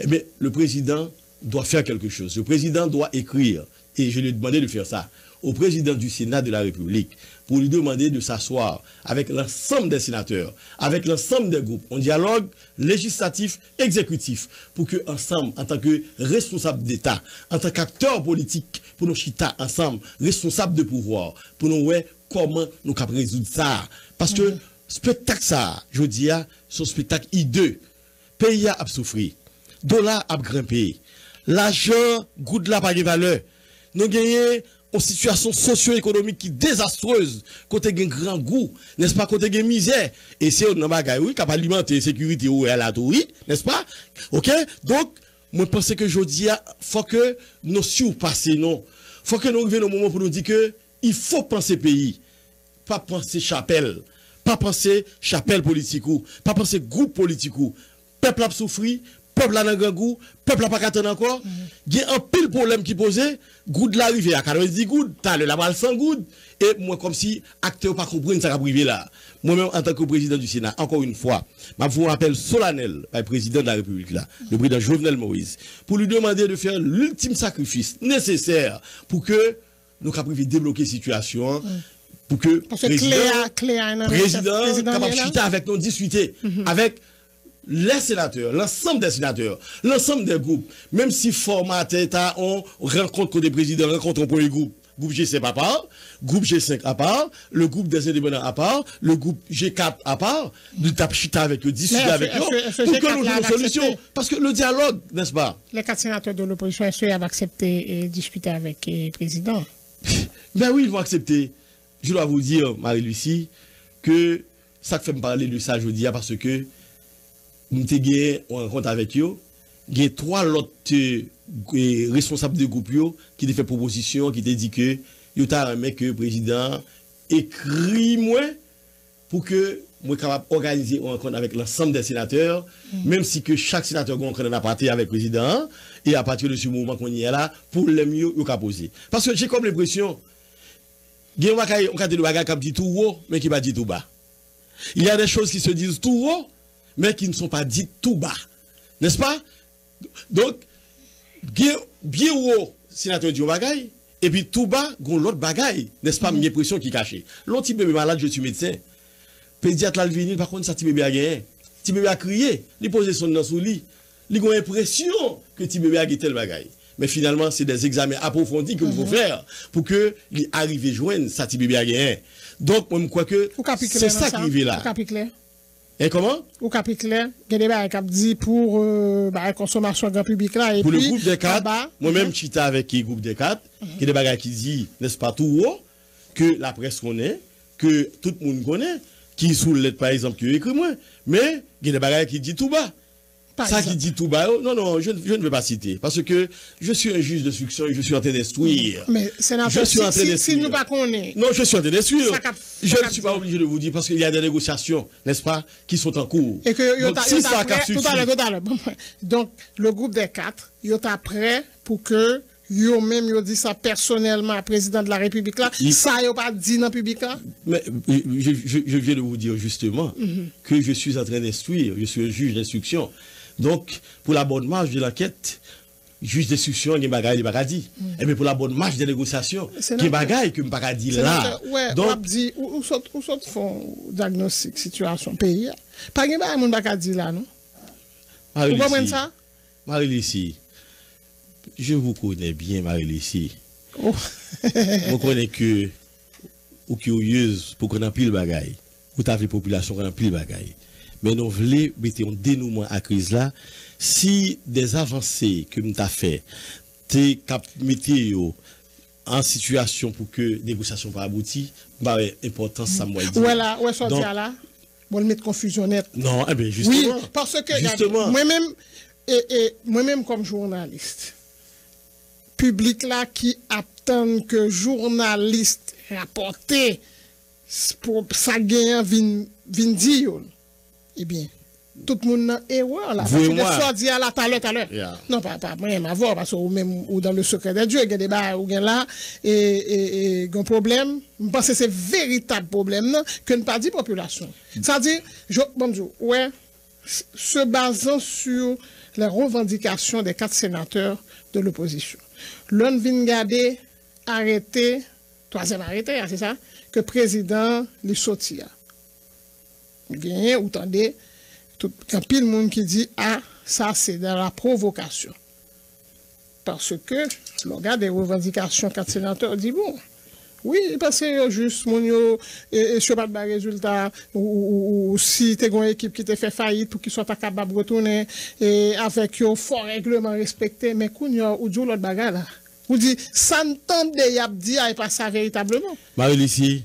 [SPEAKER 1] eh bien le président doit faire quelque chose. Le président doit écrire. Et je lui ai demandé de faire ça au président du Sénat de la République pour lui demander de s'asseoir avec l'ensemble des sénateurs, avec l'ensemble des groupes, en dialogue législatif, exécutif, pour que ensemble, en tant que responsable d'État, en tant qu'acteur politique, pour nous chita ensemble, responsable de pouvoir, pour nous voir comment nous pouvons résoudre ça. Parce que spectacle ça, je dis, son spectacle hideux, pays a souffert, dollar a grimpé, l'argent, goût de la pas de valeur. Nous gagnons une situation socio-économique qui est désastreuse, côté un grand goût, n'est-ce pas, côté une misère. Et c'est un bagage, oui, qui a alimenter sécurité ou elle a tout, n'est-ce pas? OK? Donc, moi, je pense que je dis, faut que nous surpassions, non. Faut que nous arrivions au moment pour nous dire que il faut penser pays, pas penser chapelle, pas penser chapelle politique pas penser groupe politique. Peuple a souffert, peuple grand goût, peuple a pas attendre encore. Il y a un pile problème qui posait, de l'arrivée à 90 gouttes, t'as le balle 100 gouttes. Et moi, comme si acteur pas compris ça privé là. Moi-même, en tant que président du Sénat, encore une fois, je vous rappelle solennel le président de la République là, le président Jovenel Moïse, pour lui demander de faire l'ultime sacrifice nécessaire pour que nous puissions débloquer la situation. Pour que
[SPEAKER 2] Parce
[SPEAKER 1] président,
[SPEAKER 2] Cléa,
[SPEAKER 1] président,
[SPEAKER 2] président
[SPEAKER 1] capable de
[SPEAKER 2] là.
[SPEAKER 1] avec nous, discuter avec les sénateurs, l'ensemble des sénateurs, l'ensemble des groupes, même si format État, on rencontre des présidents, rencontre un premier groupe, groupe G5 à part, groupe G5 à part, le groupe des indépendants à part, le groupe G4 à part, nous tapons chiter avec eux, discuter avec eux, pour
[SPEAKER 2] G4
[SPEAKER 1] que nous ayons une solution. Parce que le dialogue, n'est-ce pas?
[SPEAKER 2] Les quatre sénateurs de l'opposition, est-ce qu'ils accepté et discuté avec le président
[SPEAKER 1] Ben oui, ils vont accepter. Je dois vous dire, Marie-Lucie, que ça fait me parler de ça, je dis, parce que nous avons en rencontre avec eux. Il y a trois autres euh, responsables de groupe yo qui ont fait proposition, qui ont dit que yo t'a que le président écrit moi pour que moi capable organiser une rencontre avec l'ensemble des sénateurs, même si que chaque sénateur a un parti avec le président, et à partir de ce moment qu'on y est là, pour le mieux, il poser. Parce que j'ai comme l'impression, il y a un bagage- un cadre de bagage qui dit tout haut, mais qui pas dit tout bas. Il y a des choses qui se disent tout haut, mais qui ne sont pas dites tout bas. N'est-ce pas? Donc, bien, bien haut, sénateur dit bagage, et puis tout bas, gon l'autre bagage, n'est-ce pas, mes pression qui cachée. L'autre petit bébé malade, je suis médecin. Pédiatre là, par contre, ça, petit bébé a gagné. Petit bébé a crié, il posé son nom sous lit. Il a l'impression que petit bébé a gagné tel bagage. Mais finalement, c'est des examens approfondis que nous faut faire pour que il arrive à joindre ça, petit bébé a gagné. Donc, moi, je crois que c'est ça qui
[SPEAKER 2] Ou
[SPEAKER 1] là. Et comment?
[SPEAKER 2] Ou capi clair Il y a des bails qui dit pour euh, bah, la consommation grand public là. Et
[SPEAKER 1] Pour le
[SPEAKER 2] puis,
[SPEAKER 1] groupe des quatre, moi-même, chita avec le groupe des quatre, qui est des bagages qui dit, n'est-ce pas, tout haut, que la presse connaît, que tout le monde connaît, qui sous par exemple, qui écrit moi, mais il y a des qui dit tout bas.
[SPEAKER 2] Par
[SPEAKER 1] Ça
[SPEAKER 2] exemple.
[SPEAKER 1] qui dit tout bas, oh, non, non, je, ne- je ne vais pas citer, parce que je suis un juge de succession et je suis en train d'instruire.
[SPEAKER 2] Mais sénateur,
[SPEAKER 1] Je suis en train
[SPEAKER 2] si,
[SPEAKER 1] de
[SPEAKER 2] si nous pas connaît,
[SPEAKER 1] Non, je suis en train d'instruire. Je ne suis pas obligé de vous dire parce qu'il y a des négociations, n'est-ce pas, qui sont en cours.
[SPEAKER 2] et que
[SPEAKER 1] Donc, si ça
[SPEAKER 2] prêt, tout à l'heure, tout à l'heure. Bon, Donc, le groupe des quatre, yo ta prêt pour que yo même yo dit ça personnellement à président de la République là,
[SPEAKER 1] Il-
[SPEAKER 2] ça yo pas dit dans le public là?
[SPEAKER 1] Mais je, je- je viens de vous dire justement
[SPEAKER 2] Mhm.
[SPEAKER 1] que je suis en train d'instruire, je suis un juge d'instruction. Donc, pour la bonne marche de l'enquête, juge d'instruction, il y a des a bagages dit. Et bien pour la bonne marche des négociations, il y a des que je pas dire là.
[SPEAKER 2] Ouais,
[SPEAKER 1] Donc,
[SPEAKER 2] on a dit, où, sont, où sont font diagnostic situation pays? Pas gen ba moun baka di là non? Vous comprenez ça?
[SPEAKER 1] Marie-Lucie, je vous connais bien, Marie-Lucie.
[SPEAKER 2] Oh.
[SPEAKER 1] Je connais que, ou curieuse pour qu'on ait pile bagaille. Ou t'as population qu'on a pile bagaille. Mais nous voulons mettre un dénouement à la crise là. Si des avancées que nous avons fait, t'es yo en situation pour que négociation pas abouti, bah ouais, importance ça moi dire.
[SPEAKER 2] Ouais là, ouais sorti
[SPEAKER 1] Donc,
[SPEAKER 2] là? Bon le mettre confusion net.
[SPEAKER 1] Non, eh bien
[SPEAKER 2] Oui,
[SPEAKER 1] justement.
[SPEAKER 2] parce que moi-même et, et moi-même comme journaliste, public là qui attend que journaliste rapporte pour ça gagne vin vin dire eh bien tout le monde est erreur là. Parce que ça dit à la tout à l'heure. Non, pas, pas à voir, parce que ou même ou dans le secret de Dieu, il y a des bas ou là, et, un problème. Je pense que c'est véritable problème, non, que ne pas dit population. C'est-à-dire, bonjour, ouais, se basant sur les revendications des quatre sénateurs de l'opposition. L'on vient garder, arrêter troisième arrêté, c'est ça, que le président lui sorti. Gagné, ou tout, un pile monde qui dit, ah, ça c'est de la provocation. Parce que, le gars des revendications, quand sénateur dit, bon, oui, parce que juste, mon yo, et, pas de résultat, ou, si tu as une équipe qui te fait faillite pour qu'il soit pas capable de retourner, et avec un fort règlement respecté, mais qu'on ou l'autre bagarre là. Vous dites, ça ne tente de y dit, et pas ça véritablement.
[SPEAKER 1] Marie-Lucie,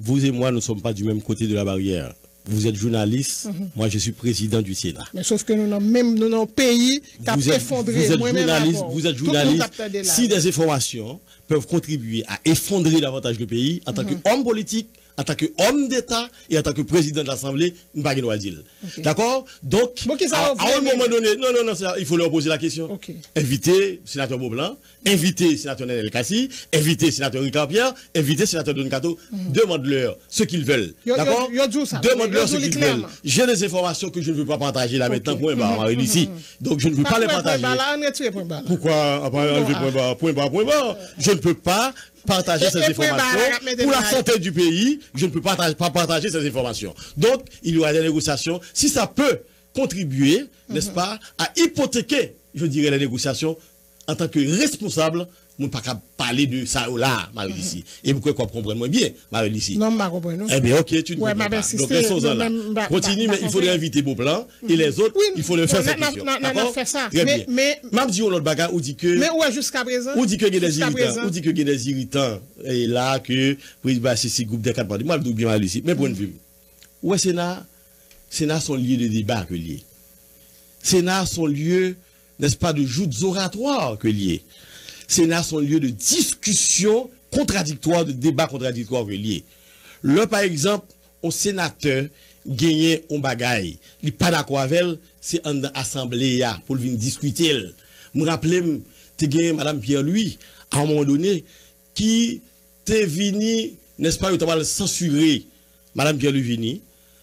[SPEAKER 1] vous et moi ne sommes pas du même côté de la barrière vous êtes journaliste, mhm. moi je suis président du Sénat.
[SPEAKER 2] Mais sauf que nous avons même dans pays qui a effondré.
[SPEAKER 1] Vous êtes journaliste, vous êtes journaliste. Si des informations peuvent contribuer à effondrer davantage le pays en tant mhm. qu'homme politique, en tant qu'homme d'État et en tant que président de l'Assemblée, nous pas dire. D'accord? Donc, à, un moment donné, non, non, non, il faut leur poser la question. Okay. Inviter sénateur Beaublanc, inviter sénateur Nenel Kassi, inviter sénateur Ricard Pierre, inviter sénateur Don Cato, mhm. demande-leur ce qu'ils veulent. D'accord? Demande-leur ce qu'ils veulent. J'ai des informations que je ne veux pas partager là maintenant, point barre, ici. Donc, je ne veux pas les partager. Pourquoi point barre, point barre, point barre Je ne peux pas partager ces informations. Pour la santé du pays, je ne peux pas, pas partager ces informations. Donc, il y aura des négociations. Si ça peut contribuer, n'est-ce pas, à hypothéquer, je dirais, les négociations en tant que responsable, je ne pas parler de ça ou là, Marie-Lissi. Mhm. Et pourquoi vous comprenez moins bien, Marie-Lissi
[SPEAKER 2] Non, je ne comprends pas. Non.
[SPEAKER 1] Eh bien, ok, tu ne comprends pas. Donc, elles sont non, là. Continue, mais il faudrait inviter Beauplan et mhm. les autres, il faut le faire non, cette question.
[SPEAKER 2] Non, fait ça.
[SPEAKER 1] Très bien. Mais, dit l'autre bagarre, on dit que...
[SPEAKER 2] Mais ouais, jusqu'à présent.
[SPEAKER 1] On dit que y a des irritants. On dit que y a des irritants. Et là, que, oui, bah, c'est ce groupe des quatre parties. Moi, je dis bien Marie-Lissi. Mais point de mhm. vue. Ouais, Sénat, Sénat, son lieu de débat que lié. Sénat, son lieu n'est-ce pas, de joutes oratoires que lié? Sénat son lieu de discussion contradictoire, de débat contradictoire relié. Là, par exemple, un sénateur gagne un bagaille, il n'est pas d'accord avec elle, c'est en assemblée pour venir discuter. Je me rappelle, tu Mme Pierre-Louis, à un moment donné, qui t'est venu, n'est-ce pas, il censuré Mme Pierre-Louis vini,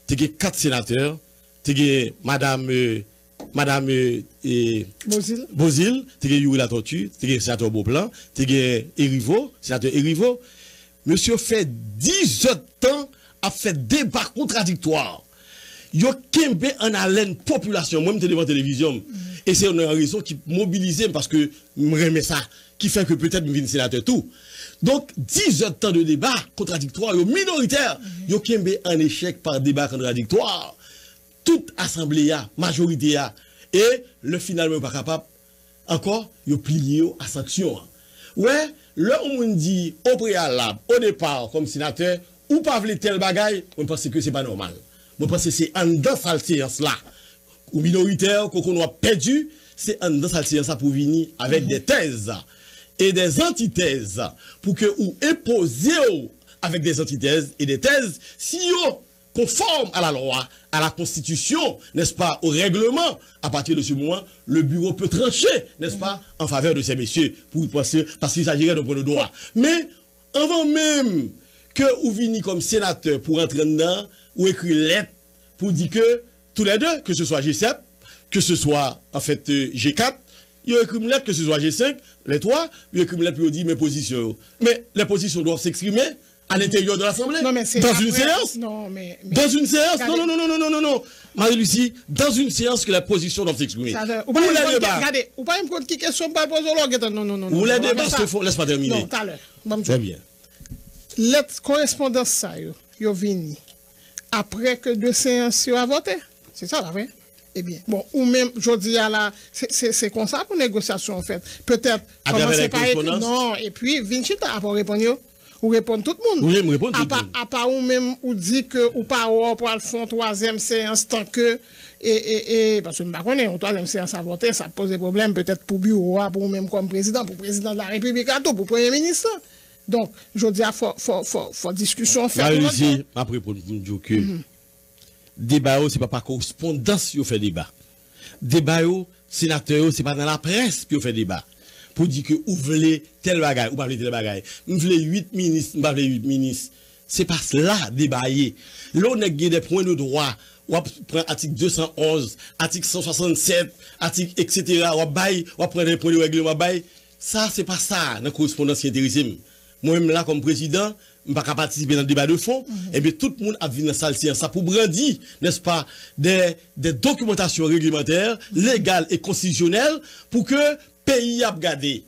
[SPEAKER 1] tu quatre sénateurs, tu Mme... Madame euh, Bozil, tu as eu la tortue, tu as sénateur Beauplan, tu as Erivo, sénateur Erivo. Monsieur fait 10 ans temps à faire débat contradictoire. Yo kembe en haleine population, moi je devant la télévision. Et c'est une raison qui mobilise parce que je ça, qui fait que peut-être je viens sénateur tout. Donc, 10 ans de temps de débat contradictoire, minoritaire, yo kembe en échec par débat contradictoire toute assemblée, majorité, E, le finalmen ou pa kapap, ankor, yo plie yo a sanksyon an. Ouè, ouais, lè ou moun di, ou prealab, ou depar, kom sinate, ou pa vle tel bagay, moun pense ke se pa normal. Moun pense se an dan sal seyans la, ou minoriter, kon kon wap pedu, se an dan sal seyans la pou vini avèk de tez, e de antitez, pou ke ou epose yo avèk de antitez, e de tez, si yo conforme à la loi, à la constitution, n'est-ce pas, au règlement, à partir de ce moment, le bureau peut trancher, n'est-ce pas, en faveur de ces messieurs, pour passer, parce qu'il s'agirait de point de droit. Mais, avant même que vous veniez comme sénateur pour entrer dedans, ou écrire lettre pour dire que, tous les deux, que ce soit G7, que ce soit, en fait, euh, G4, il y a une lettre, que ce soit G5, les trois, il y a une lettre pour dire mes positions. Mais les positions doivent s'exprimer à l'intérieur de l'Assemblée Dans une séance
[SPEAKER 2] Non, mais,
[SPEAKER 1] Dans une séance Non, non, non, non, non, non, non, Marie-Lucie, dans une séance que la position doit s'exprimer.
[SPEAKER 2] Ou pas les débats. Regardez, ou pas une qui question pas poser Non, non, non.
[SPEAKER 1] Ou les débats se font, laisse pas terminer.
[SPEAKER 2] Non, tout à l'heure.
[SPEAKER 1] Très bien.
[SPEAKER 2] La correspondance, ça, yo vini après que deux séances soient votées. C'est ça, la vraie eh bien, bon, ou même, je dis à la, c'est comme ça pour négociation, en fait. Peut-être,
[SPEAKER 1] commencer par
[SPEAKER 2] non, et puis, Vinci, t'as pas répondu ou répondre tout le
[SPEAKER 1] monde. Oui, me répondre tout
[SPEAKER 2] le monde. À part ou même ou dit que ou pas ou pour le fond troisième séance tant que et, et, et parce que je ne connais pas troisième séance à voter, ça pose des problèmes peut-être pour bureau, pour même comme président, pour président de la République, pour premier ministre. Donc, je dis, il faut, faut, faut, faut discussion faire.
[SPEAKER 1] ici, après pour nous dire que mm -hmm. débat, ce n'est pas par correspondance que fait débat. Débat, sénateur, ce n'est pas dans la presse que fait débat pour dire que vous voulez tel bagage, ou pas tel bagage. Vous voulez 8 ministres, vous voulez 8 ministres. C'est pas cela, débailler. Là, on a des points de droit. On prend article 211, article 167, article, etc. On prend des points de règlement. Ça, c'est pas ça, la correspondance qui moi-même là comme président, je ne pas participer dans le débat de fond, et bien tout le monde a vu dans la salle ça pour brandir, n'est-ce pas, des, des documentations réglementaires, légales et constitutionnelles, pour que pays a gardé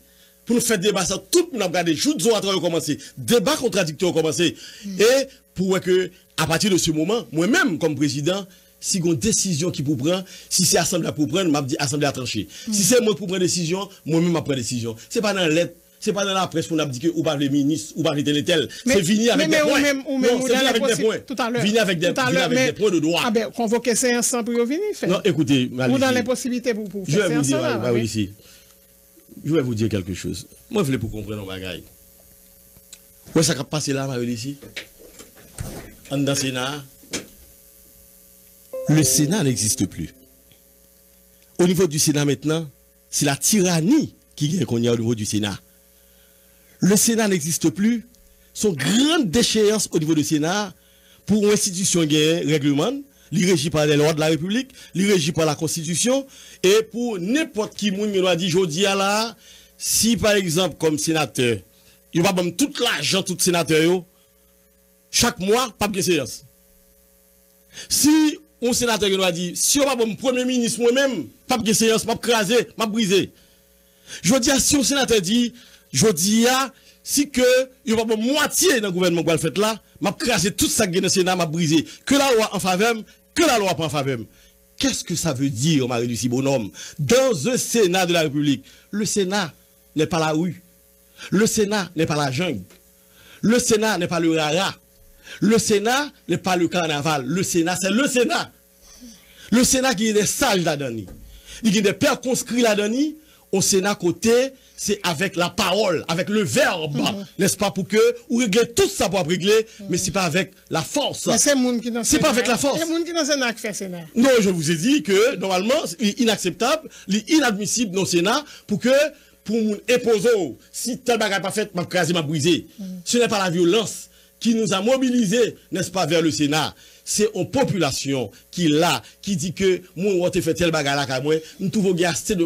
[SPEAKER 1] pour nous faire débat ça, tout le monde a regardé, jour de a commencé, débat contradictoire a commencé. Et pour que, à partir de ce moment, moi-même, comme président, si une décision qui pour prendre, si c'est l'Assemblée pour prendre, m'a dit Assemblée à trancher. Si c'est moi pour prendre décision, moi-même je prends décision. C'est pas dans la lettre c'est pas dans la presse qu'on a dit que ou pas le ministre ou pas le tel et tel. C'est fini avec des points. Même, ou même, non, c'est avec des points. Tout à l'heure. Vini avec des, avec des points de droit.
[SPEAKER 2] Ah ben, convoquer séance pour venir faire.
[SPEAKER 1] Non, écoutez,
[SPEAKER 2] Ou dans l'impossibilité pour, pour
[SPEAKER 1] faire Je vais vous dire, ici je vais vous dire quelque chose. Moi, je voulais pour comprendre nos bagailles. Où est-ce ça a passé là, Marie ici? En dans le Sénat? Le Sénat n'existe plus. Au niveau du Sénat maintenant, c'est la tyrannie qui est qu'on y a au niveau du Sénat. Le Sénat n'existe plus. Son grande déchéance au niveau du Sénat pour une institution qui règlement il régit par les lois de la République, il régit par la Constitution, et pour n'importe qui moun doit dire, je dis là, si par exemple, comme sénateur, il va prendre tout l'argent, tout sénateur, chaque mois, pas de séance. Si un sénateur doit dire, si on va prendre premier ministre moi-même, pas de séance, pas craser, pas briser. Je dis, si un sénateur dit, je dis, si que il va pas moitié dans le gouvernement qui faire là, m'a crasé tout ça qui dans le Sénat, m'a brisé. Que la loi en faveur, que la loi pas en faveur. Qu'est-ce que ça veut dire, Marie-Lucie Bonhomme? Dans un Sénat de la République, le Sénat n'est pas la rue. Le Sénat n'est pas la jungle. Le Sénat n'est pas le rara. Le Sénat n'est pas le carnaval. Le Sénat, c'est le Sénat. Le Sénat qui est des sages là-dedans. Il y a des pères conscrits là-dedans. Au Sénat côté, c'est avec la parole, avec le verbe, mhm. n'est-ce pas, pour que, ou régler tout ça pour régler, mais mais c'est pas avec la force.
[SPEAKER 2] c'est
[SPEAKER 1] pas avec la force.
[SPEAKER 2] C'est
[SPEAKER 1] Non, je vous ai dit que, normalement, c'est inacceptable, inadmissible dans le Sénat, pour que, pour imposer, si tel bagage pas fait, m'a crasé, m'a brisé. Mhm. Ce n'est pas la violence qui nous a mobilisés, n'est-ce pas, vers le Sénat c'est une population qui là, qui dit que moi, on fait tel bagarre là, moi, nous trouvons assez de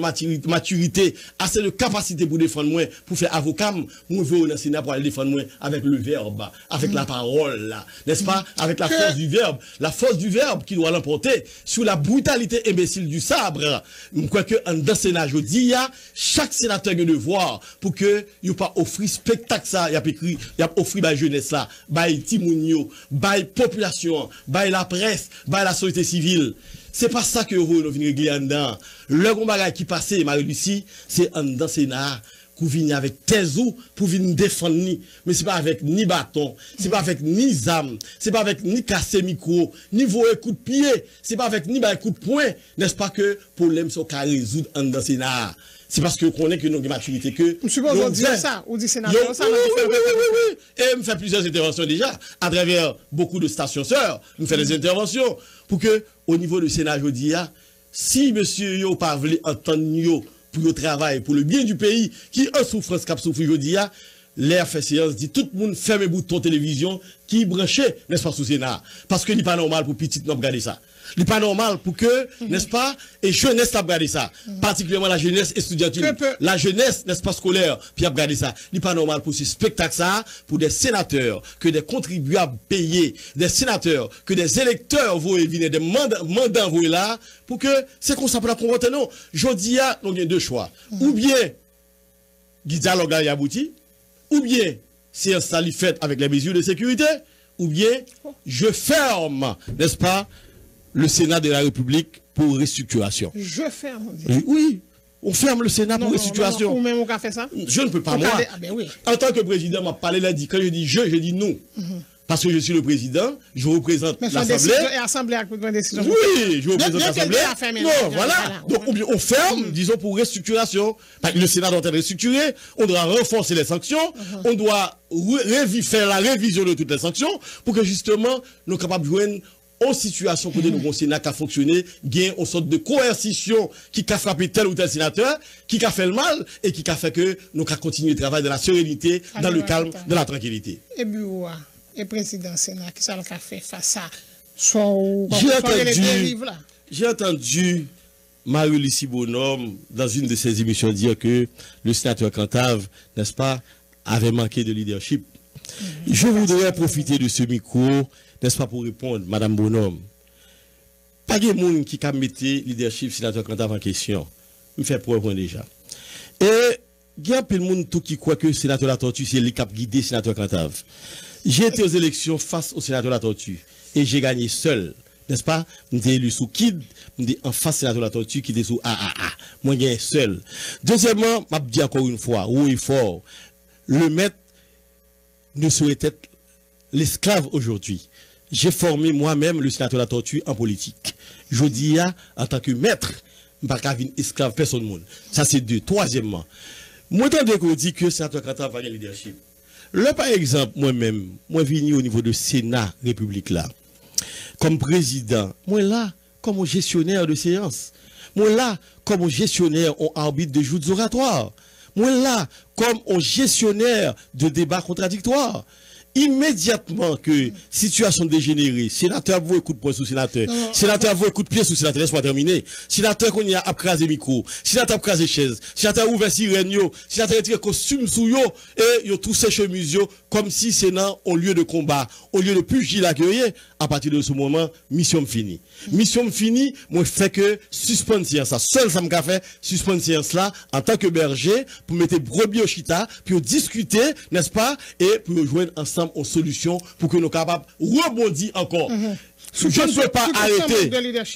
[SPEAKER 1] maturité, assez de capacité pour défendre moi, pour faire avocat, moi, je veux Sénat pour aller défendre moi avec le verbe, avec la parole, n'est-ce pas? Avec la force du verbe. La force du verbe qui doit l'emporter sur la brutalité imbécile du sabre. Quoi que, dans Sénat, je dis, chaque sénateur a le devoir pour que, il pas offrir spectacle ça, il a écrit, il a offert la jeunesse ça, by Timounio, by population, la presse, la société civile. C'est pas ça que vous venez régler en dedans. Le combat qui passait, Marie-Lucie, c'est en dedans Sénat vous venez avec tes ou pour venir défendre ni mais c'est pas avec ni bâton c'est pas avec ni zam c'est pas avec ni casser micro ni vos coup de pied c'est pas avec ni coup de poing n'est-ce pas que problème sont qu'à résoudre en dans Sénat c'est parce que qu'on est que nous avons maturité que.
[SPEAKER 2] Je suppose qu'on dit ça, ou dit sénateur ça.
[SPEAKER 1] Oui, oui, oui, oui, oui. Et me fait plusieurs interventions déjà, à travers beaucoup de stations sœurs, nous fait des interventions, pour que, au niveau du Sénat, je dis, ah, si monsieur yo pas voulu entendre pour le travail, pour le bien du pays, qui en souffrance cap souffre dis, ah, l'air fait séance, dit tout le monde ferme bouton télévision, qui branché, n'est-ce pas, sous Sénat? Parce que n'est pas normal pour petit nous regarder ça. n'est pas normal pour que, n'est-ce pas, et jeunesse a regardé ça. Particulièrement la jeunesse étudiantine. La jeunesse, n'est-ce pas, scolaire, puis a regardé ça. n'est pas normal pour ce spectacle ça, pour des sénateurs, que des contribuables payés, des sénateurs, que des électeurs vous venir, des mandats vous là, pour que c'est qu'on ça pour la non. Je dis, nous avons deux choix. Ou bien, le dialogue a abouti, ou bien, c'est un sali fait avec les mesures de sécurité, ou bien je ferme, n'est-ce pas, le Sénat de la République pour restructuration.
[SPEAKER 2] Je ferme.
[SPEAKER 1] Oui, on ferme le Sénat pour restructuration.
[SPEAKER 2] ou même on fait ça
[SPEAKER 1] Je ne peux pas, moi.
[SPEAKER 2] Ah, ben oui.
[SPEAKER 1] En tant que président, m'a parlé là, dit, quand je dis je, je dis nous. Mhm. Parce que je suis le président, je représente l'Assemblée.
[SPEAKER 2] Et l'Assemblée a pris une décision.
[SPEAKER 1] Oui, je représente l'Assemblée. Non, voilà. Donc, on ferme, mm. disons, pour restructuration. Le Sénat doit être restructuré. On doit renforcer les sanctions. Uh-huh. On doit faire la révision de toutes les sanctions pour que justement, nous sommes capables de jouer en situation pour nous, Sénat qui a fonctionné, gain une sorte de coercition qui a frappé tel ou tel sénateur, qui a fait le mal et qui a fait que nous continué le travail dans la sérénité, dans le calme, dans la tranquillité.
[SPEAKER 2] Et et président Sénat, qui ça a fait face à
[SPEAKER 1] J'ai entendu, j'ai entendu Marie-Lucie Bonhomme, dans une de ses émissions, dire que le sénateur Cantave, n'est-ce pas, avait manqué de leadership. Je voudrais profiter de ce micro, n'est-ce pas, pour répondre, Madame Bonhomme. Pas de monde qui a mis leadership sénateur Cantave en question. Je fais point déjà. Et il y a plein de monde qui croit que le sénateur La Tortue, c'est qui a guidé le sénateur Cantave. J'ai été aux élections face au sénateur La Tortue et j'ai gagné seul. N'est-ce pas? M'étais élu sous Kid, m'étais en face sénateur La Tortue qui était sous AAA. Moi, j'ai seul. Deuxièmement, m'a dit encore une fois, et fort, le maître ne saurait être l'esclave aujourd'hui. J'ai formé moi-même le sénateur La Tortue en politique. Je dis, en tant que maître, je ne pas esclave personne monde. Ça, c'est deux. Troisièmement, moi, tant que dit que le sénateur Cantave va leadership. Là, par exemple, moi-même, moi, venu au niveau de Sénat République là, comme président, moi là, comme gestionnaire de séance, moi là, comme gestionnaire en arbitre de joutes oratoires, moi là, comme gestionnaire de débats contradictoires immédiatement que situation dégénérée, sénateur vous écoute point sous sénateur, sénateur vous écoute pied sous sénateur, laisse-moi terminer. Sénateur qu'on y a abcrasé micro, sénateur abcrasé chaise, sénateur ouvert sirène yo, sénateur retiré costume sous yo, et yo tous ces chemises comme si c'est dans au lieu de combat, au lieu de pugilat accueillir, à partir de ce moment, mission finie. Mission finie, moi fait que suspendre ça. Seul ça m'a fait suspendre séance là, en tant que berger, pour mettre brebis au chita, puis discuter, n'est-ce pas, et pour joindre ensemble aux solutions pour que nous capables rebondir encore. Mhm. Je ne peux pas arrêter.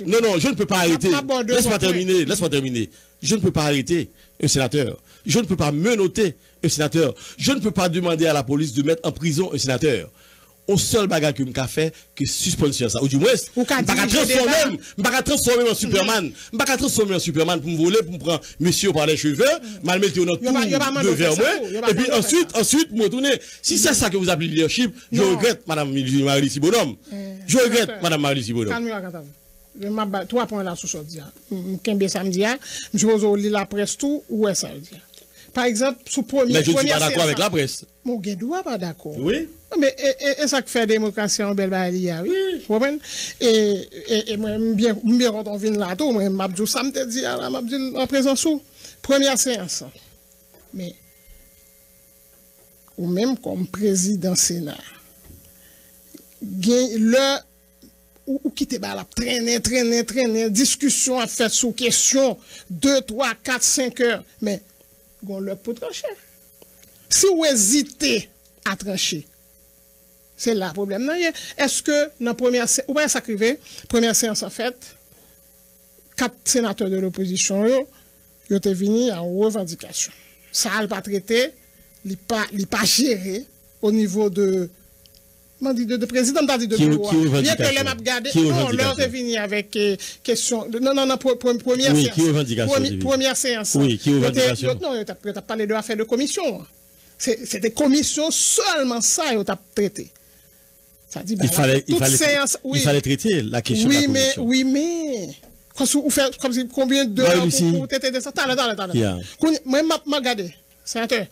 [SPEAKER 1] Non, non, je ne peux pas arrêter. Laisse-moi terminer. Laisse-moi terminer. Je ne peux pas arrêter un sénateur. Je ne peux pas menoter un sénateur. Je ne peux pas demander à la police de mettre en prison un sénateur au seul bagage que je fait que suspension ça. Ou du moins je transformer pas transformer en Superman. Je pas transformer en Superman pour me voler pour me prendre monsieur par les cheveux mal mettre dans tout de vers moi. et puis ensuite ensuite me retourner si c'est ça que vous appelez leadership je regrette madame Marie Sibonhomme eh, je regrette madame Marie Sibonhomme
[SPEAKER 2] trois points là sur ce dia. Kembe samedi je lire la presse tout où est ça par exemple sous premier
[SPEAKER 1] mais je ne suis pas d'accord avec la presse.
[SPEAKER 2] Mon gars pas d'accord.
[SPEAKER 1] Oui
[SPEAKER 2] E sak fè demokrasyon bel ba li ya, wèpèn? E mwen mbyè roton vin lato, mwen mabdou samte di ya la, mabdou an prezansou. Premye seyans. Mè, ou mèm kom prezident Sena, gen lè, ou ki te balap, trenè, trenè, trenè, diskusyon a fèt sou kesyon, 2, 3, 4, 5 eur, mè, gon lè pou tranchè. Si ou ezite a tranchè, c'est là le problème. Est-ce que dans la première séance, ou bien ça première séance en fait, quatre sénateurs de l'opposition, ils ont venus en revendication. Ça n'a pas traité, il n'a pas, pas géré au niveau de dit de, de président, m'a dit de
[SPEAKER 1] bureau.
[SPEAKER 2] Bien que les m'a regardé, non, l'heure est venu avec euh, question. non, non, non, première
[SPEAKER 1] oui,
[SPEAKER 2] séance.
[SPEAKER 1] Qui revendication,
[SPEAKER 2] première séance.
[SPEAKER 1] Oui, qui revendication?
[SPEAKER 2] Non, tu as parlé de affaires de commission. C'est des commissions, seulement ça, tu as traité
[SPEAKER 1] il, fallait, il, fallait, il fallait traiter la question
[SPEAKER 2] oui,
[SPEAKER 1] de la
[SPEAKER 2] mais, Oui, mais... Quand vous faites comme si, combien d'heures pour, pour traiter de ça? Attends, attends, attends. Moi, je vais regarder, sénateur.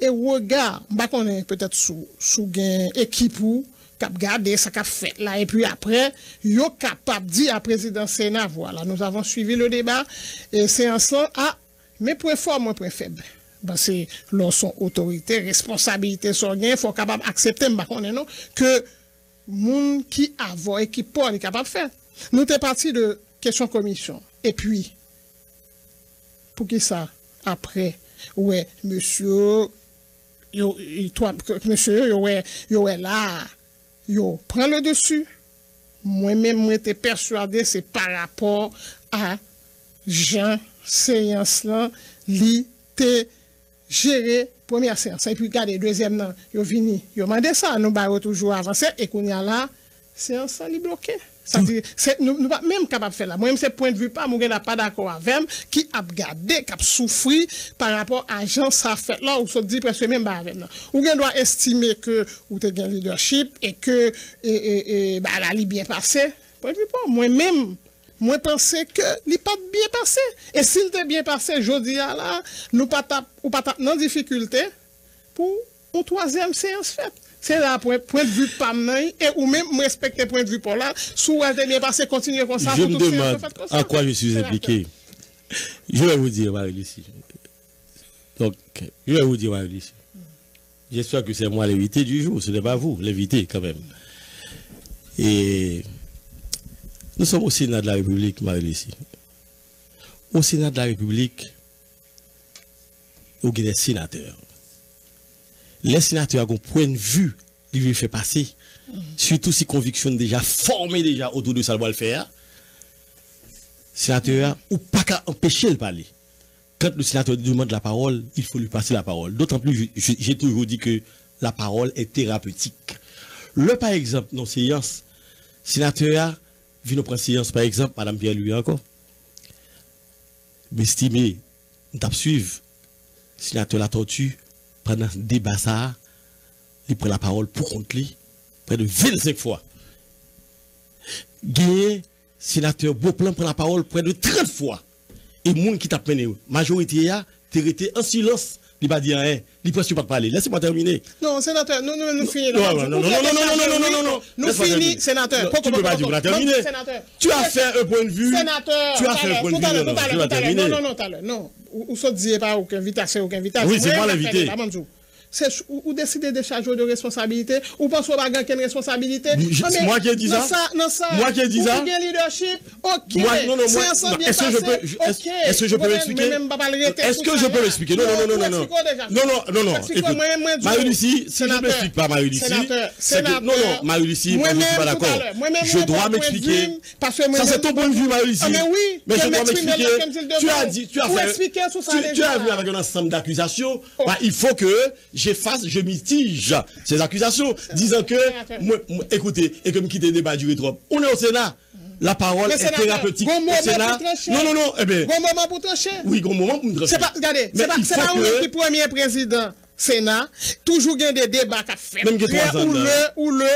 [SPEAKER 2] Et regarde, je vais peut-être sous, sous une équipe ou cap garder ça qu'a fait là. Et puis après yo capable dire à président Sénat voilà nous avons suivi le débat. Et c'est un là ah mais point fort moins point faible ben c'est leur son autorité responsabilité son il faut capable accepter non que moun qui a et qui peut est capable de faire. Nous sommes partis de question commission. Et puis, pour qui ça Après, ouais, monsieur, yo, toi, monsieur, yo, ouais, là, yo, prend le dessus. Moi-même, j'étais persuadé, c'est par rapport à Jean, séance là, li, gérer première séance. Et puis, regardez, deuxième, non, yo vini, yo demandé ça, nous avons toujours avancé, et qu'on y a là, séance li bloqué. Ça dit, nous, nous pas même capable de faire là. Moi-même, c'est point de vue pas, moi, je pas d'accord avec qui a gardé, qui a souffert par rapport à Jean, ça fait là, ou se dit presque même pas avec là. Ou doit estimer que, ou t'es un leadership, et que, et, et, bah, la li bien passé. Point de vue pas. Moi-même, mwen pense ke li pat bien passé et sil te bien pase jodi a ah la, nou patap, ou patap nan difikulte pou ou toazem seyans fet. Se point, point de vue pam nan, et ou même mwen respekte point de vue pour la, sou wè te bien pase, kontinye kon sa.
[SPEAKER 1] Je me demande an kwa je suis impliqué. Je vais vous dire, Marie-Lucie. Donc, je vais vous dire, Marie-Lucie. J'espère que c'est moi l'invité du jour, ce n'est pas vous, l'invité quand même. Et nous sommes au Sénat de la République, Marie-Lucie. Au Sénat de la République, il y a des sénateurs. Les sénateurs ont un point de vue qui lui fait passer, surtout si conviction déjà formée déjà autour de ça, le faire. Sénateur, ou pas qu'à empêcher de parler quand le sénateur demande la parole, il faut lui passer la parole. D'autant plus, j'ai toujours dit que la parole est thérapeutique. Le, par exemple, dans séance, sénateur vient prendre séance, par exemple, Madame Pierre-Louis encore. M'estimer, nous suivre, sénateur la tortue, pendant un débat il prend la parole pour contre lui, près de 25 fois. Gagné, sénateur Beauplan prend la parole près de 30 fois et monde qui t'a mené, majorité a, été en silence. Il va dire rien, il ne pas parler. Laissez-moi terminer.
[SPEAKER 2] Non, sénateur, nous, nous, nous finissons.
[SPEAKER 1] Non, non, non, non, non, non, non, non, non,
[SPEAKER 2] Nous finissons, sénateur.
[SPEAKER 1] Tu ne peux pas dire, pour terminer. Tu as fait un point de vue.
[SPEAKER 2] Sénateur.
[SPEAKER 1] Tu as fait un point de vue.
[SPEAKER 2] Terminer. Non, non, non, non. Ou ça ne pas aucun invitation, aucun invitation.
[SPEAKER 1] Oui, c'est moi l'invité
[SPEAKER 2] ou décider de charger de responsabilité, ou pas soit pas aucune responsabilité.
[SPEAKER 1] C'est moi qui ai dit ça.
[SPEAKER 2] Non, ça.
[SPEAKER 1] Moi qui ai dit ça.
[SPEAKER 2] leadership. OK.
[SPEAKER 1] Est-ce que je peux, est-ce que je peux l'expliquer? Est-ce que je peux l'expliquer? Non, non, non, non, non. Non, non, non, non. Écoute, Marie-Lucie, si je ne m'explique pas, Marie-Lucie, non, non, Marie-Lucie, moi, je ne suis pas d'accord. Je dois m'expliquer. Ça, c'est ton point de vue, Marie-Lucie.
[SPEAKER 2] Mais oui.
[SPEAKER 1] Mais je dois m'expliquer. Tu as dit, tu as fait, tu as vu avec un ensemble d'accusations. Il faut que j'efface, je mitige ces accusations, disant que, écoutez, et que me quitter le débat du trop. On est au Sénat. La parole est thérapeutique.
[SPEAKER 2] Au Sénat.
[SPEAKER 1] Non, non, non. Eh bien.
[SPEAKER 2] Bon moment pour trancher.
[SPEAKER 1] Oui, bon moment pour trancher.
[SPEAKER 2] C'est pas, regardez, c'est pas, c'est pas que... qui premier président Sénat, toujours gagne des débats qu'a fait.
[SPEAKER 1] Même que trois ans.
[SPEAKER 2] Ou le, ou le,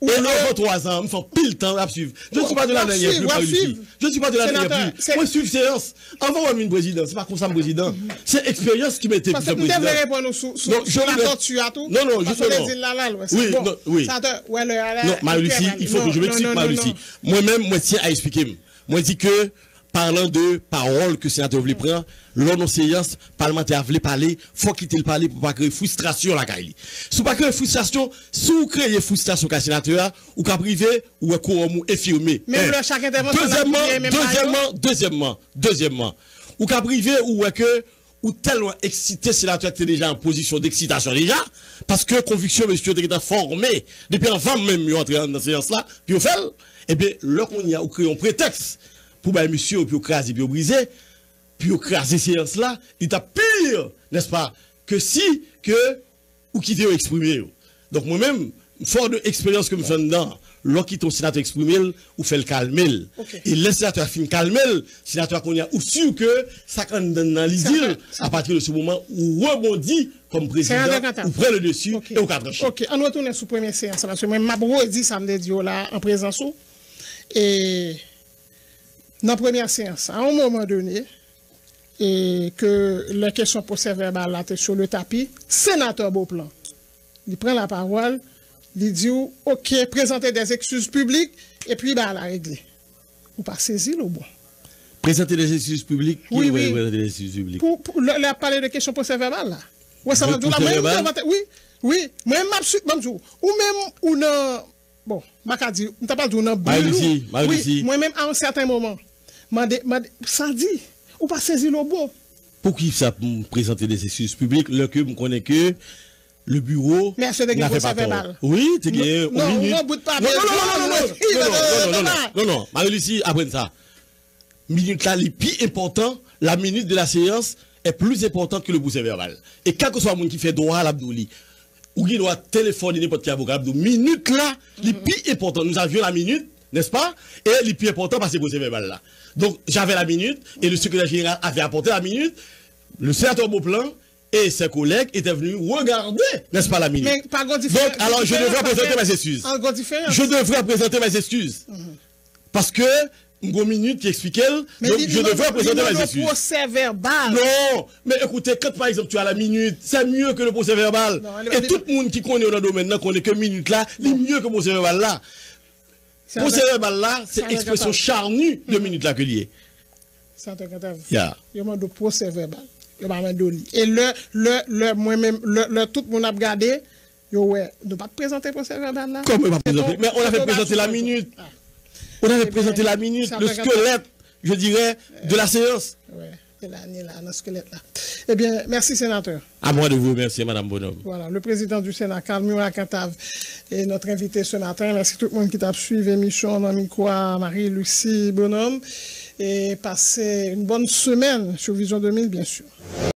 [SPEAKER 1] et avant trois ans, il faut pile temps à suivre. Je ne suis pas de la dernière plus, Je ne suis pas de la dernière plus. Moi, suivre séance. Avant moi, une président, c'est pas comme ça, président. C'est expérience qui m'était
[SPEAKER 2] plus président. Parce que vous devez répondre sur la tortue à tout.
[SPEAKER 1] Non, non, justement. Oui, oui. Non, Marie-Lucie, il faut que je m'explique, Marie-Lucie. Moi-même, moi, tiens à expliquer. Moi, je dis que, parlant de paroles que le sénateur voulait prendre, lors de séance parlementaire voulait parler, faut quitter le parler pour pas créer frustration la caille. Si pas créer frustration, si vous créez frustration le sénateur, ou qu'à privé, ou à courant ou infirmé.
[SPEAKER 2] Même le chaque intervention.
[SPEAKER 1] Deuxièmement, deuxièmement, deuxièmement, deuxièmement, ou qu'à privé, ou que ou tellement excité, sénateur était déjà en position d'excitation déjà, parce que conviction, monsieur, était formé, depuis avant même, il entré dans la séance là, puis au fait, eh bien, là qu'on y a, ou créé un prétexte, pour ben, monsieur, puis craser, puis briser, puis craser séance là, il t'a pire, n'est-ce pas, que si, que, ou qui t'est exprimé. Donc moi-même, fort de expérience que je fais dedans, lorsqu'il ton sénateur exprimé, ou fait le calmer. Et le sénateur fin calmer, le sénateur qu'on a, ou sûr que ça quand dans l'isile, à partir de ce moment où rebondit comme président, ou prend le dessus, et au cadre
[SPEAKER 2] Ok, on retourne sur la première séance, parce que moi, Mabro dit samedi là, en présence, et dans la première séance, à un moment donné, et que la question procès verbal là sur le tapis, sénateur Beauplan, il prend la parole, il dit, OK, présenter des excuses publiques, et puis bah, la régler. Ou pas saisir le bon.
[SPEAKER 1] Présenter des excuses publiques?
[SPEAKER 2] Oui, oui.
[SPEAKER 1] Présenter des excuses publiques
[SPEAKER 2] Pour, pour le, parler de question procès verbal là. Ouais, ça va oui, oui, moi, même, ou même, ou non, bon, je dit, on t'a pas dit, on a
[SPEAKER 1] Oui,
[SPEAKER 2] moi-même, à un certain moment, ça dit, ou pas saisir le beau.
[SPEAKER 1] Pour qui ça présenter des excuses publiques, le que vous connaissez que le bureau
[SPEAKER 2] n'a fait pas tort.
[SPEAKER 1] Oui, tu
[SPEAKER 2] es Non, non,
[SPEAKER 1] non, non, non, non, non, Marie-Lucie, après ça, minute là, les plus important, la minute de la séance est plus importante que le procès verbal. Et quel que soit le monde qui fait droit à l'abdouli, ou qui doit téléphoner n'importe quel avocat, minute là, les plus important, nous avions la minute, n'est-ce pas? Et les plus important, parce que le procès verbal là. Donc, j'avais la minute, et le secrétaire général avait apporté la minute, le sénateur Beauplan et ses collègues étaient venus regarder, n'est-ce pas, la minute?
[SPEAKER 2] Mais par Donc,
[SPEAKER 1] alors, je devrais présenter mes excuses. Je devrais présenter mes excuses. Parce que, une minute qui expliquait, donc je devrais présenter mes excuses.
[SPEAKER 2] procès verbal.
[SPEAKER 1] Non, mais écoutez, quand par exemple tu as la minute, c'est mieux que le procès verbal. et tout le monde qui connaît dans le domaine, connaît que minute là, c'est mieux que le procès verbal là. Procès verbal là, c'est expression charnue de minute là que lié.
[SPEAKER 2] C'est un Il y a un procès verbal. pas de lit. Et le, le, le, moi-même, le, le, tout le monde a regardé, yo, ouais, ne pas présenter procès verbal là.
[SPEAKER 1] Comment pas présenter? Mais on a fait présenter la minute. On avait présenté la minute, le squelette, je dirais, de la séance.
[SPEAKER 2] Oui, là, là, dans le squelette là. Eh bien, merci, sénateur.
[SPEAKER 1] À moi de vous remercier, Madame Bonhomme.
[SPEAKER 2] Voilà, le président du Sénat, Carl Cantave, est notre invité ce matin. Merci tout le monde qui t'a suivi l'émission, quoi, Marie-Lucie Bonhomme. Et passez une bonne semaine sur Vision 2000, bien sûr.